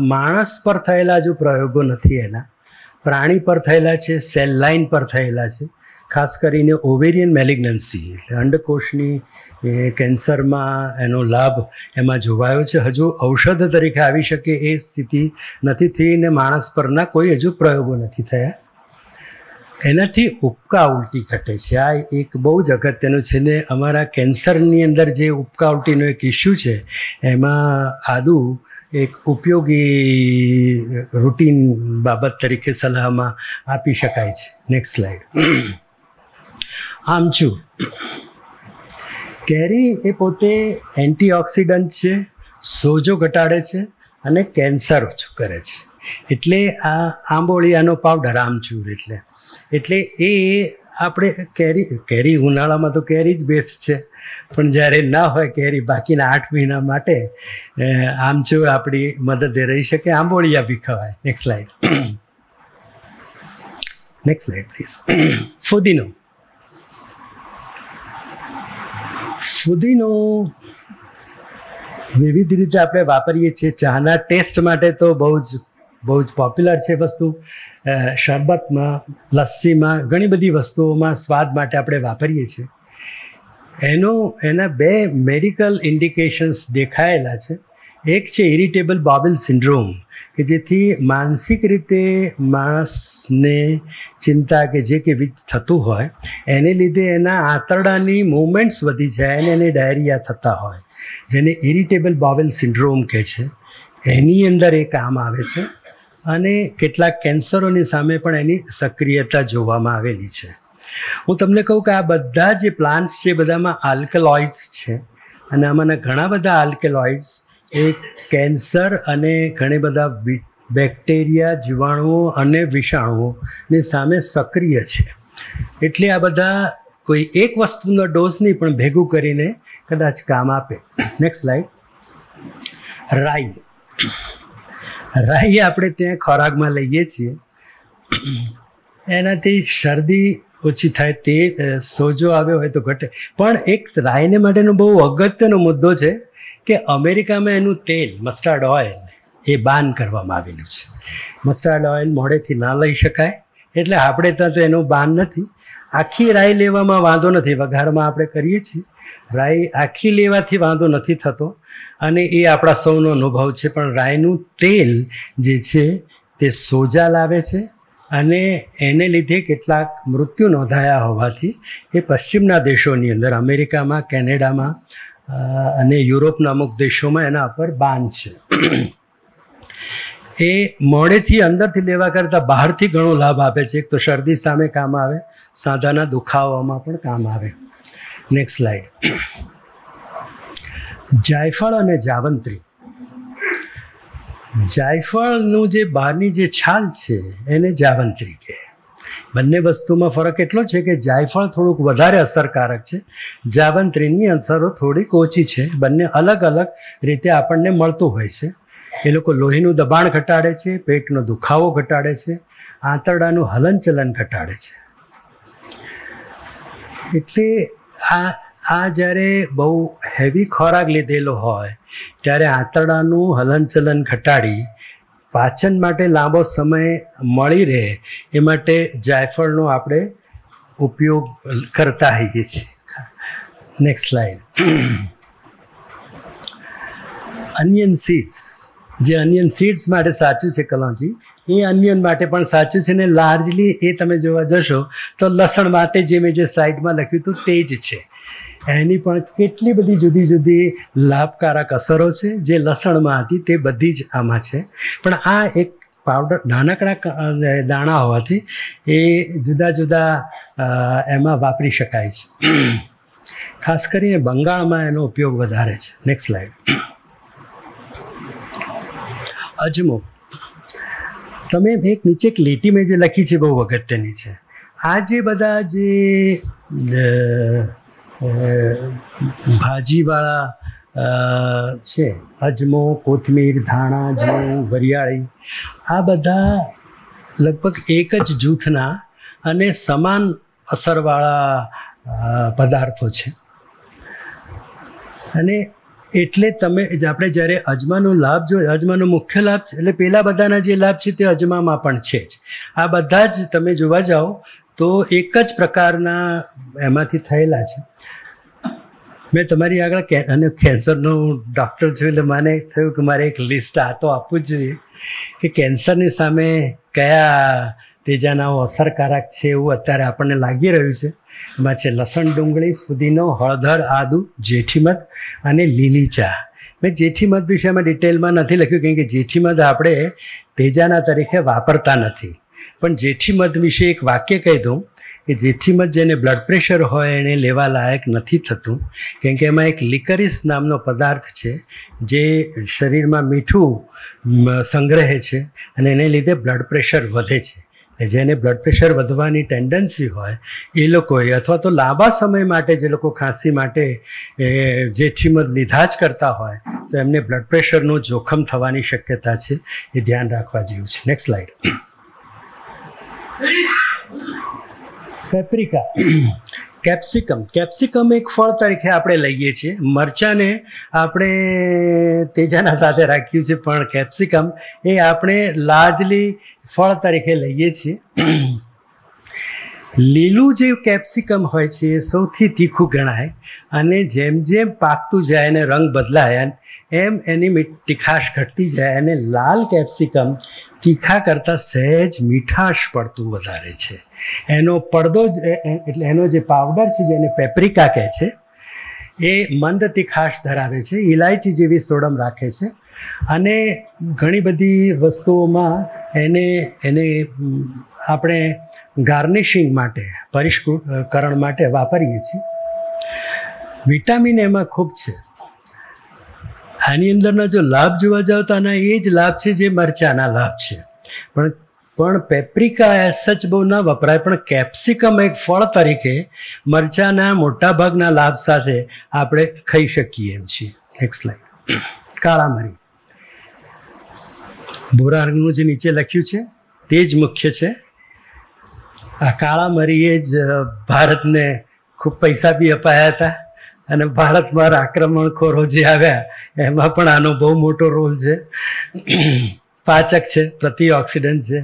માણસ પર થયેલા જો પ્રયોગો નથી એના. પ્રાણી પર થયેલા છે, સેલ લાઇન પર થયેલા છે. ખાસ કરીને ઓવેરિયન મેલિગ્નન્સી એટલે અંડકોષની એ કેન્સરમાં એનો લાભ એમાં જોવાયો છે. હજુ ઔષધ તરીકે આવી શકે એ સ્થિતિ નથી થઈ ને માણસ પરના કોઈ હજુ પ્રયોગો નથી થયા. એનાથી ઉપકા ઉલટી ઘટે છે. આ એક બહુ જ અગત્યનું છે ને અમારા કેન્સરની અંદર જે ઉપકા ઉલટીનો એક ઇસ્યુ છે, એમાં આદુ એક ઉપયોગી રૂટીન બાબત તરીકે સલાહમાં આપી શકાય છે. નેક્સ્ટ સ્લાઇડ આમચૂર. કેરી એ પોતે એન્ટીઓક્સિડન્ટ છે, સોજો ઘટાડે છે અને કેન્સર ઓછું કરે છે. એટલે આ આંબોળિયાનો પાવડર આમચૂર એટલે. એટલે એ આપણે કેરી કેરી ઉનાળામાં તો કેરી જ બેસ્ટ છે. પણ જ્યારે ના હોય કેરી બાકીના આઠ મહિના માટે આમચૂર આપણી મદદે રહી શકે. આંબોળિયા બી ખવાય. Next slide next slide please ફુદીનો. ફુદીનો વિવિધ રીતે આપણે વાપરીએ છીએ ચાના ટેસ્ટ માટે તો બહુ જ બહુ જ પોપ્યુલર છે વસ્તુ. શરબતમાં, લસ્સીમાં ઘણી બધી વસ્તુઓમાં સ્વાદ માટે આપણે વાપરીએ છીએ. એનો, એના બે મેડિકલ ઇન્ડિકેશન્સ દેખાયેલા છે. એક છે ઇરિટેબલ બાબેલ સિન્ડ્રોમ કે જેથી માનસિક રીતે માણસને ચિંતા કે જે કે થતું હોય, એને લીધે એના આંતરડાની મૂવમેન્ટ્સ વધી જાય અને એને ડાયરિયા થતા હોય. જેને ઇરિટેબલ બાવેલ સિન્ડ્રોમ કહે છે. એની અંદર એ કામ આવે છે અને કેટલાક કેન્સરોની સામે પણ એની સક્રિયતા જોવામાં આવેલી છે. હું તમને કહું કે આ બધા જે પ્લાન્ટ્સ છે, બધામાં આલ્કલોઇડ્સ છે અને આમાંના ઘણા બધા આલ્કેલોઇડ્સ એ કેન્સર અને ઘણી બધા બેક્ટેરિયા, જીવાણુઓ અને વિષાણુઓની સામે સક્રિય છે. એટલે આ બધા કોઈ એક વસ્તુનો ડોઝ નહીં પણ ભેગું કરીને કદાચ કામ આપે. નેક્સ્ટ સ્લાઇડ રાઈ. રાઈ આપણે ત્યાં ખોરાકમાં લઈએ છીએ. એનાથી શરદી ઓછી થાય, તે સોજો આવ્યો હોય તો ઘટે. પણ એક રાઈને માટેનો બહુ અગત્યનો મુદ્દો છે કે અમેરિકામાં એનું તેલ મસ્ટર્ડ ઓઇલ એ બાન કરવામાં આવેલું છે. મસ્ટર્ડ ઓઇલ મોડેથી ના લઈ શકાય, એટલે આપણે ત્યાં તો એનું બાન નથી. આખી રાઈ લેવામાં વાંધો નથી. વઘારમાં આપણે કરીએ છીએ. રાઈ આખી લેવાથી વાંધો નથી થતો. અને એ આપણા સૌનો અનુભવ છે, પણ રાઈનું તેલ જે છે, તે સોજા લાવે છે. અને એને લીધે કેટલાક મૃત્યુ નોંધાયા હોવાથી એ પશ્ચિમના દેશોની અંદર, અમેરિકામાં, કેનેડામાં અને યુરોપના અમુક દેશોમાં એના પર બાન છે. એ મોડેથી અંદરથી લેવા કરતાં બહારથી ઘણો લાભ આપે છે. એક તો શરદી સામે કામ આવે, સાંધાના દુખાવામાં પણ કામ આવે. નેક્સ્ટ સ્લાઇડ જાયફળ અને જાવંત્રી. જાયફળનું જે બહારની જે છાલ છે, એને જાવંત્રી કહે. બંને વસ્તુમાં ફરક એટલો છે કે જાયફળ થોડુંક વધારે અસરકારક છે. જાવંત્રીની અસરો થોડીક ઓછી છે. બંને અલગ અલગ રીતે આપણને મળતું હોય છે. એ લોકો લોહીનું દબાણ ઘટાડે છે, પેટનો દુખાવો ઘટાડે છે, આંતરડાનું હલનચલન ઘટાડે છે. એટલે આ આ જ્યારે બહુ હેવી ખોરાક લીધેલો હોય, ત્યારે આંતરડાનું હલનચલન ઘટાડી પાચન માટે લાંબો સમય મળી રહે એ માટે જાયફળનો આપણે ઉપયોગ કરતા હોઈએ છીએ. નેક્સ્ટ સ્લાઇડ અનિયન સીડ્સ જે અનિયન સીડ્સ માટે સાચું છે કલોજી એ અનિયન માટે પણ સાચું છે ને લાર્જલી એ તમે જોવા જશો તો લસણ માટે જે મેં જે સાઈડમાં લખ્યું હતું તે જ છે. એની પણ કેટલી બધી જુદી જુદી લાભકારક અસરો છે, જે લસણમાં હતી તે બધી જ આમાં છે. પણ આ એક પાવડર નાનકડા દાણા હોવાથી એ જુદા જુદા એમાં વાપરી શકાય છે. ખાસ કરીને બંગાળમાં એનો ઉપયોગ વધારે છે. નેક્સ્ટ સ્લાઇડ અજમો. તમે એક નીચે એક લીટી મેં જે લખી છે, બહુ અગત્યની છે. આ જે બધા જે ભાજીવાળા છે, અજમો, કોથમીર, ધાણા, જીરું, વરિયાળી, આ બધા લગભગ એક જ જૂથના અને સમાન અસરવાળા પદાર્થો છે. અને એટલે તમે આપણે જ્યારે અજમાનો લાભ જો અજમાનો મુખ્ય લાભ છે, એટલે પેલા બધાના જે લાભ છે તે અજમામાં પણ છે જ. આ બધા જ તમે જોવા જાઓ તો એક જ પ્રકારના એમાંથી થયેલા છે. મેં તમારી આગળ કે, અને કેન્સરનો ડૉક્ટર છું એટલે મને થયું કે મારે એક લિસ્ટ આ તો આપવું જ જોઈએ કે કેન્સરની સામે કયા તેજાનાઓ અસરકારક છે એવું અત્યારે આપણને લાગી રહ્યું છે. એમાં છે લસણ ડુંગળી, ફુદીનો, હળદર, આદુ, જેઠીમધ અને લીલી ચા. મેં જેઠીમધ વિષયમાં ડિટેલમાં નથી લખ્યું કેમ કે જેઠીમધ આપણે તેજાના તરીકે વાપરતા નથી. પણ જેઠીમધ વિશે એક વાક્ય કહી દઉં કે જેઠીમધ જેને બ્લડ પ્રેશર હોય એને લેવા લાયક નથી થતું. કેમ કે એમાં એક લિકરિસ નામનો પદાર્થ છે, જે શરીરમાં મીઠું સંગ્રહે છે અને એને લીધે બ્લડ પ્રેશર વધે છે. જેને બ્લડ પ્રેશર વધવાની ટેન્ડન્સી હોય, એ લોકોએ અથવા તો લાંબા સમય માટે જે લોકો ખાંસી માટે, એ જેઠીમધ લીધા જ કરતા હોય, તો એમને બ્લડ પ્રેશરનું જોખમ થવાની શક્યતા છે. એ ધ્યાન રાખવા જેવું છે. Next slide paprika capsicum capsicum એક ફળ તરીકે આપણે લઈએ છીએ. મરચાંને આપણે તેજાના સાથે રાખ્યું છે, પણ કેપ્સિકમ એ આપણે લાર્જલી ફળ તરીકે લઈએ છીએ. લીલું જે કેપ્સિકમ હોય છે એ સૌથી તીખું ગણાય. અને જેમ જેમ પાકતું જાય અને રંગ બદલાય એમ એની તીખાશ ઘટતી જાય અને લાલ કેપ્સિકમ તીખા કરતાં સહેજ મીઠાશ પડતું વધારે છે. એનો પડદો જ એટલે એનો જે પાવડર છે, જેને પેપ્રિકા કહે છે, એ મંદ તીખાશ ધરાવે છે ઇલાયચી જેવી સોડમ રાખે છે અને ઘણી બધી વસ્તુઓમાં એને એને આપણે ગાર્નિશિંગ માટે પરિષ્કૃતકરણ માટે વાપરીએ છીએ. વિટામિન એમાં ખૂબ છે. આની અંદરના જો લાભ જોવા જાઓ તો આના એ જ લાભ છે જે મરચાના લાભ છે. પણ પણ પેપ્રિકા એઝ સચ બહુ ના વપરાય, પણ કેપ્સિકમ એક ફળ તરીકે મરચાના મોટાભાગના લાભ સાથે આપણે ખાઈ શકીએ એમ છીએ. નેક્સ્ટ સ્લાઇડ કાળા મરી. ભૂરા રંગનું જે નીચે લખ્યું છે, તે જ મુખ્ય છે. આ કાળા મરીએ જ ભારતને ખૂબ પૈસા બી અપાયા હતા. અને ભારતમાં આક્રમણખોરો જે આવ્યા, એમાં પણ આનો બહુ મોટો રોલ છે. પાચક છે પ્રતિઓક્સિડન્ટ છે,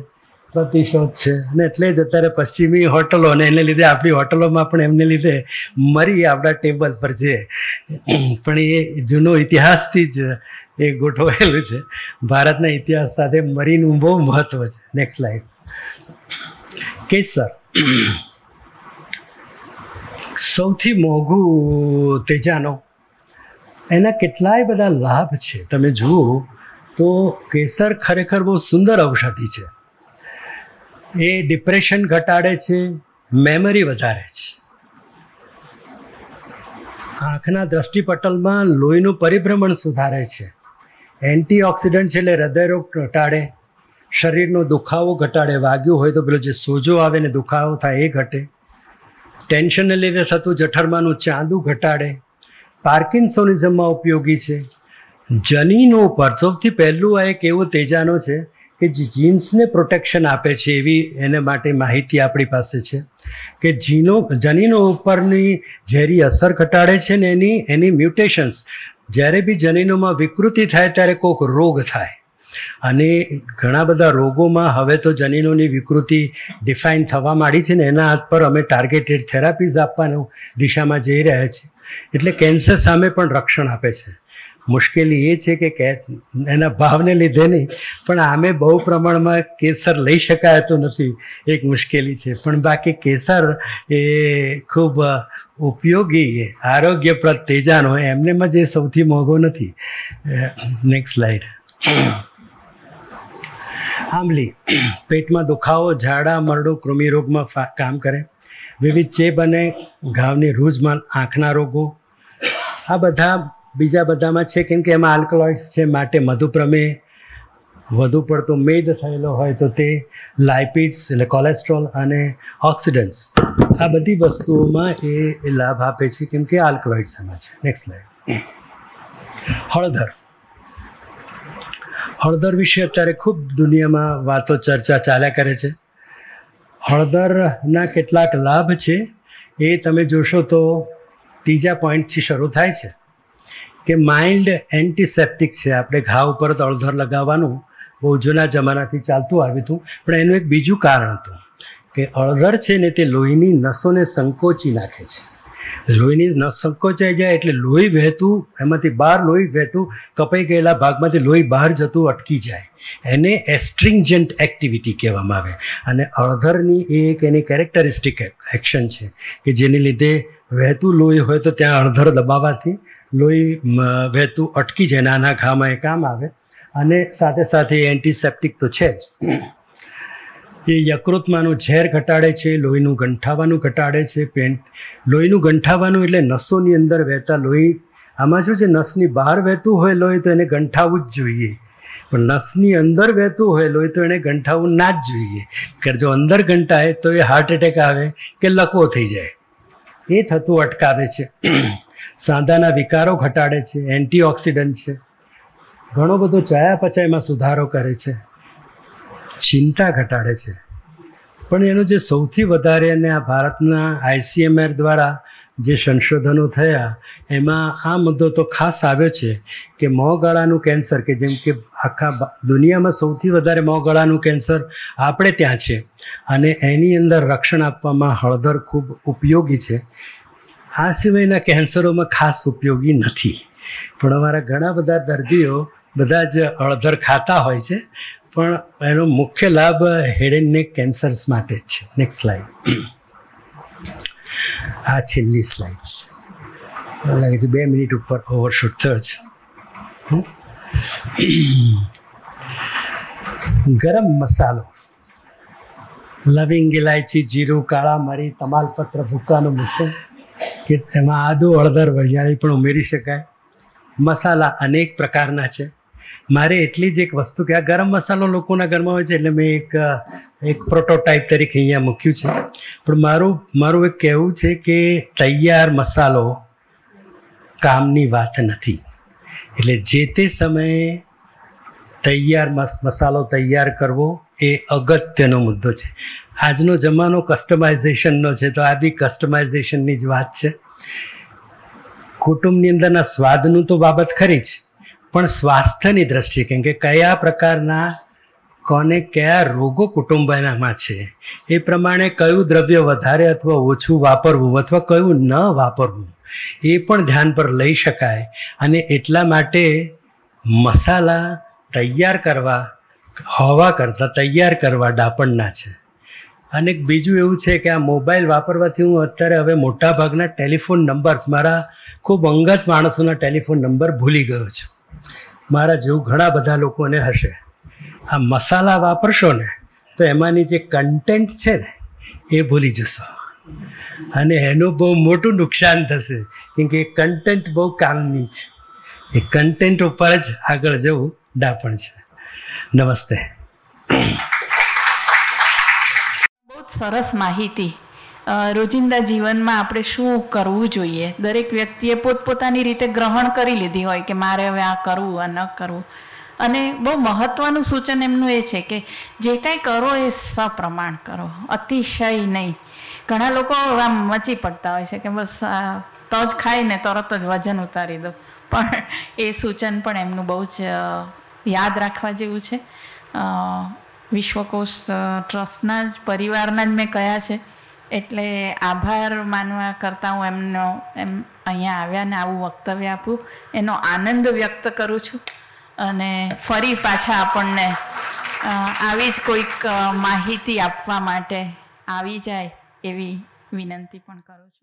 પ્રતિશોધ છે. અને એટલે જ અત્યારે પશ્ચિમી હોટલો અને એને લીધે આપણી હોટલોમાં પણ એમને લીધે મરી આપણા ટેબલ પર છે પણ એ જૂનો ઇતિહાસથી જ એ ગોઠવાયેલું છે. ભારતના ઇતિહાસ સાથે મરીનું બહુ મહત્ત્વ છે. નેક્સ્ટ સ્લાઇડ કેસર સૌથી મોંઘું તેજાનો. એના કેટલાય બધા લાભ છે. તમે જુઓ તો કેસર ખરેખર બહુ સુંદર ઔષધિ છે. એ ડિપ્રેશન ઘટાડે છે, મેમરી વધારે છે. આંખના દ્રષ્ટિપટલમાં લોહીનું પરિભ્રમણ સુધારે છે. એન્ટીઓક્સિડન્ટ છે એટલે હૃદયરોગ ઘટાડે. શરીરનો દુખાવો ઘટાડે. વાગ્યું હોય તો પેલો જે સોજો આવે ને દુખાવો થાય એ ઘટે. ટેન્શનને લીધે થતું જઠરમાંનું ચાંદું ઘટાડે. પાર્કિન્સોનિઝમમાં ઉપયોગી છે. જનીનો ઉપર સૌથી પહેલું આ એક એવો તેજાનો છે કે જે જીન્સને પ્રોટેક્શન આપે છે એવી એને માટે માહિતી આપણી પાસે છે. કે જીનો, જનીનો ઉપરની ઝેરી અસર ઘટાડે છે ને એની એની મ્યુટેશન્સ જ્યારે બી જનીનોમાં વિકૃતિ થાય ત્યારે કોઈક રોગ થાય. અને ઘણા બધા રોગોમાં હવે તો જનીનોની વિકૃતિ ડિફાઇન થવા માંડી છે ને એના હાથ પર અમે ટાર્ગેટેડ થેરાપીઝ આપવાનું દિશામાં જઈ રહ્યા છીએ. એટલે કેન્સર સામે પણ રક્ષણ આપે છે. મુશ્કેલી એ છે કે કે એના ભાવને લીધે નહીં, પણ આમે બહુ પ્રમાણમાં કેસર લઈ શકાય તો નથી એક મુશ્કેલી છે. પણ બાકી કેસર એ ખૂબ ઉપયોગી આરોગ્યપ્રદ તેજાનો એમનેમાં જે સૌથી મોંઘો નથી. નેક્સ્ટ સ્લાઇડ આંબલી, પેટમાં દુખાવો, ઝાડા, મરડો કૃમિ રોગમાં કામ કરે. વિવિધ ચેપ અને ઘાવની રૂઝમાં આંખના રોગો. આ બધા બીજા બધામાં છે, કેમ કે એમાં આલ્કલોઇડ્સ છે, માટે મધુપ્રમેહ વધુ પડતો મેદ થયેલો હોય તો તે લાઇપિડ્સ એટલે કોલેસ્ટ્રોલ અને ઓક્સિડન્ટ્સ. આ બધી વસ્તુઓમાં એ લાભ આપે છે, કેમ કે આલ્કલોઇડ્સ એમાં છે. નેક્સ્ટ સ્લાઇડ હળદર. હળદર વિશે અત્યારે ખૂબ દુનિયામાં વાતો, ચર્ચા ચાલ્યા કરે છે. હળદરના કેટલાક લાભ છે એ તમે જોશો તો ત્રીજા પોઈન્ટથી શરૂ થાય છે કે માઇલ્ડ એન્ટિસેપ્ટિક છે. આપણે ઘા ઉપર હળદર લગાવવાનું બહુ જૂના જમાનાથી ચાલતું આવ્યું હતું. પણ એનું એક બીજું કારણ હતું કે હળદર છે ને તે લોહીની નસોને સંકોચી નાખે છે. લોહીની નસ સંકોચાઈ જાય એટલે લોહી વહેતું, એમાંથી બહાર લોહી વહેતું, કપાઈ ગયેલા ભાગમાંથી લોહી બહાર જતું અટકી જાય. એને એસ્ટ્રિંજન્ટ એક્ટિવિટી કહેવામાં આવે. અને અળધરની એ એક એની કેરેક્ટરિસ્ટિક એક્શન છે કે જેને લીધે વહેતું લોહી હોય તો ત્યાં અળધર દબાવવાથી લોહી વહેતું અટકી જાય, નાના ઘામાં એ કામ આવે. અને સાથે સાથે એન્ટિસેપ્ટિક તો છે જ. એ યકૃતમાંનું ઝેર ઘટાડે છે, લોહીનું ગંઠાવાનું ઘટાડે છે, પેન્ટ લોહીનું ગંઠાવાનું એટલે નસોની અંદર વહેતા લોહી. આમાં શું છે, નસની બહાર વહેતું હોય લોહી તો એને ગંઠાવવું જ જોઈએ. પણ નસની અંદર વહેતું હોય લોહી તો એને ગંઠાવવું ના જ જોઈએ. કે જો અંદર ગંઠાય તો એ હાર્ટ એટેક આવે કે લકવો થઈ જાય. એ થતું અટકાવે છે. સાંધાના વિકારો ઘટાડે છે એન્ટીઓક્સિડન્ટ છે. ઘણો બધો ચયાપચયમાં સુધારો કરે છે. ચિંતા ઘટાડે છે. પણ એનું જે સૌથી વધારે અને આ ભારતના આઈસીએમઆર દ્વારા જે સંશોધનો થયા, એમાં આ મુદ્દો તો ખાસ આવ્યો છે કે મોં ગળાનું કેન્સર, કે જેમ કે આખા દુનિયામાં સૌથી વધારે મોં ગળાનું કેન્સર આપણે ત્યાં છે. અને એની અંદર રક્ષણ આપવામાં હળદર ખૂબ ઉપયોગી છે. આ સિવાયના કેન્સરોમાં ખાસ ઉપયોગી નથી. પણ અમારા ઘણા બધા દર્દીઓ બધા જ હળદર ખાતા હોય છે પણ એનો મુખ્ય લાભ હેડ એન્ડ નેક કેન્સર્સ માટે જ છે. નેક્સ્ટ સ્લાઇડ આ છેલ્લી સ્લાઇડ છે. લાગે છે બે મિનિટ ઉપર ઓવરશૂટ થયો છે. ગરમ મસાલો. લવિંગ ઇલાયચી, જીરું, કાળા મરી, તમાલપત્ર, ભૂકાનું મિશ્રણ, કે એમાં આદુ, હળદર, વરિયાળી પણ ઉમેરી શકાય. મસાલા અનેક પ્રકારના છે. મારે એટલી જ એક વસ્તુ કે આ ગરમ મસાલો લોકોના ઘરમાં હોય છે, એટલે મેં એક એક પ્રોટોટાઇપ તરીકે અહીંયા મૂક્યું છે. પણ મારું મારું એક કહેવું છે કે તૈયાર મસાલો કામની વાત નથી. એટલે જે તે સમયે તૈયાર મસાલો તૈયાર કરવો એ અગત્યનો મુદ્દો છે. આજનો જમાનો કસ્ટમાઇઝેશનનો છે, તો આ બી કસ્ટમાઇઝેશનની જ વાત છે. કુટુંબની અંદરના સ્વાદનું તો બાબત ખરી જ. પણ સ્વાસ્થ્યની દ્રષ્ટિએ, કેમ કે કયા પ્રકારના, કોને કયા રોગો કુટુંબમાં છે, એ પ્રમાણે કયું દ્રવ્ય વધારે અથવા ઓછું વાપરવું અથવા કયું ન વાપરવું, એ પણ ધ્યાન પર લઈ શકાય. અને એટલા માટે મસાલા તૈયાર કરવા, હવા કરતાં તૈયાર કરવા ડાપણના છે. અને બીજું એવું છે કે આ મોબાઈલ વાપરવાથી હું અત્યારે હવે મોટાભાગના ટેલિફોન નંબર્સ, મારા ખૂબ અંગત માણસોના ટેલિફોન નંબર ભૂલી ગયો છું. મારા જેવું ઘણા બધા લોકોને હશે. આ મસાલા વાપરશો ને, તો એમાંની જે કન્ટેન્ટ છે ને, એ ભૂલી જશો. અને એનું બહુ મોટું નુકસાન થશે કેમ કે એ કન્ટેન્ટ બહુ કામની છે. એ કન્ટેન્ટ ઉપર જ આગળ જવું ડાપણ છે. નમસ્તે. બહુ સરસ માહિતી. રોજિંદા જીવનમાં આપણે શું કરવું જોઈએ? દરેક વ્યક્તિએ પોતપોતાની રીતે ગ્રહણ કરી લીધી હોય કે મારે હવે આ કરવું, આ ન કરવું. અને બહુ મહત્વનું સૂચન એમનું એ છે કે જે કાંઈ કરો એ સપ્રમાણ કરો. અતિશય નહીં. ઘણા લોકો આમ મચી પડતા હોય છે કે બસ તો જ ખાઈને તરત જ વજન ઉતારી દો. પણ એ સૂચન પણ એમનું બહુ જ યાદ રાખવા જેવું છે. વિશ્વકોશ ટ્રસ્ટના જ, પરિવારના જ મેં કયા છે. એટલે આભાર માનવા કરતાં હું એમનો, એમ અહીંયા આવ્યા ને આવું વક્તવ્ય આપું. એનો આનંદ વ્યક્ત કરું છું. અને ફરી પાછા આપણને આવી જ કોઈક માહિતી આપવા માટે આવી જાય એવી વિનંતી પણ કરું છું.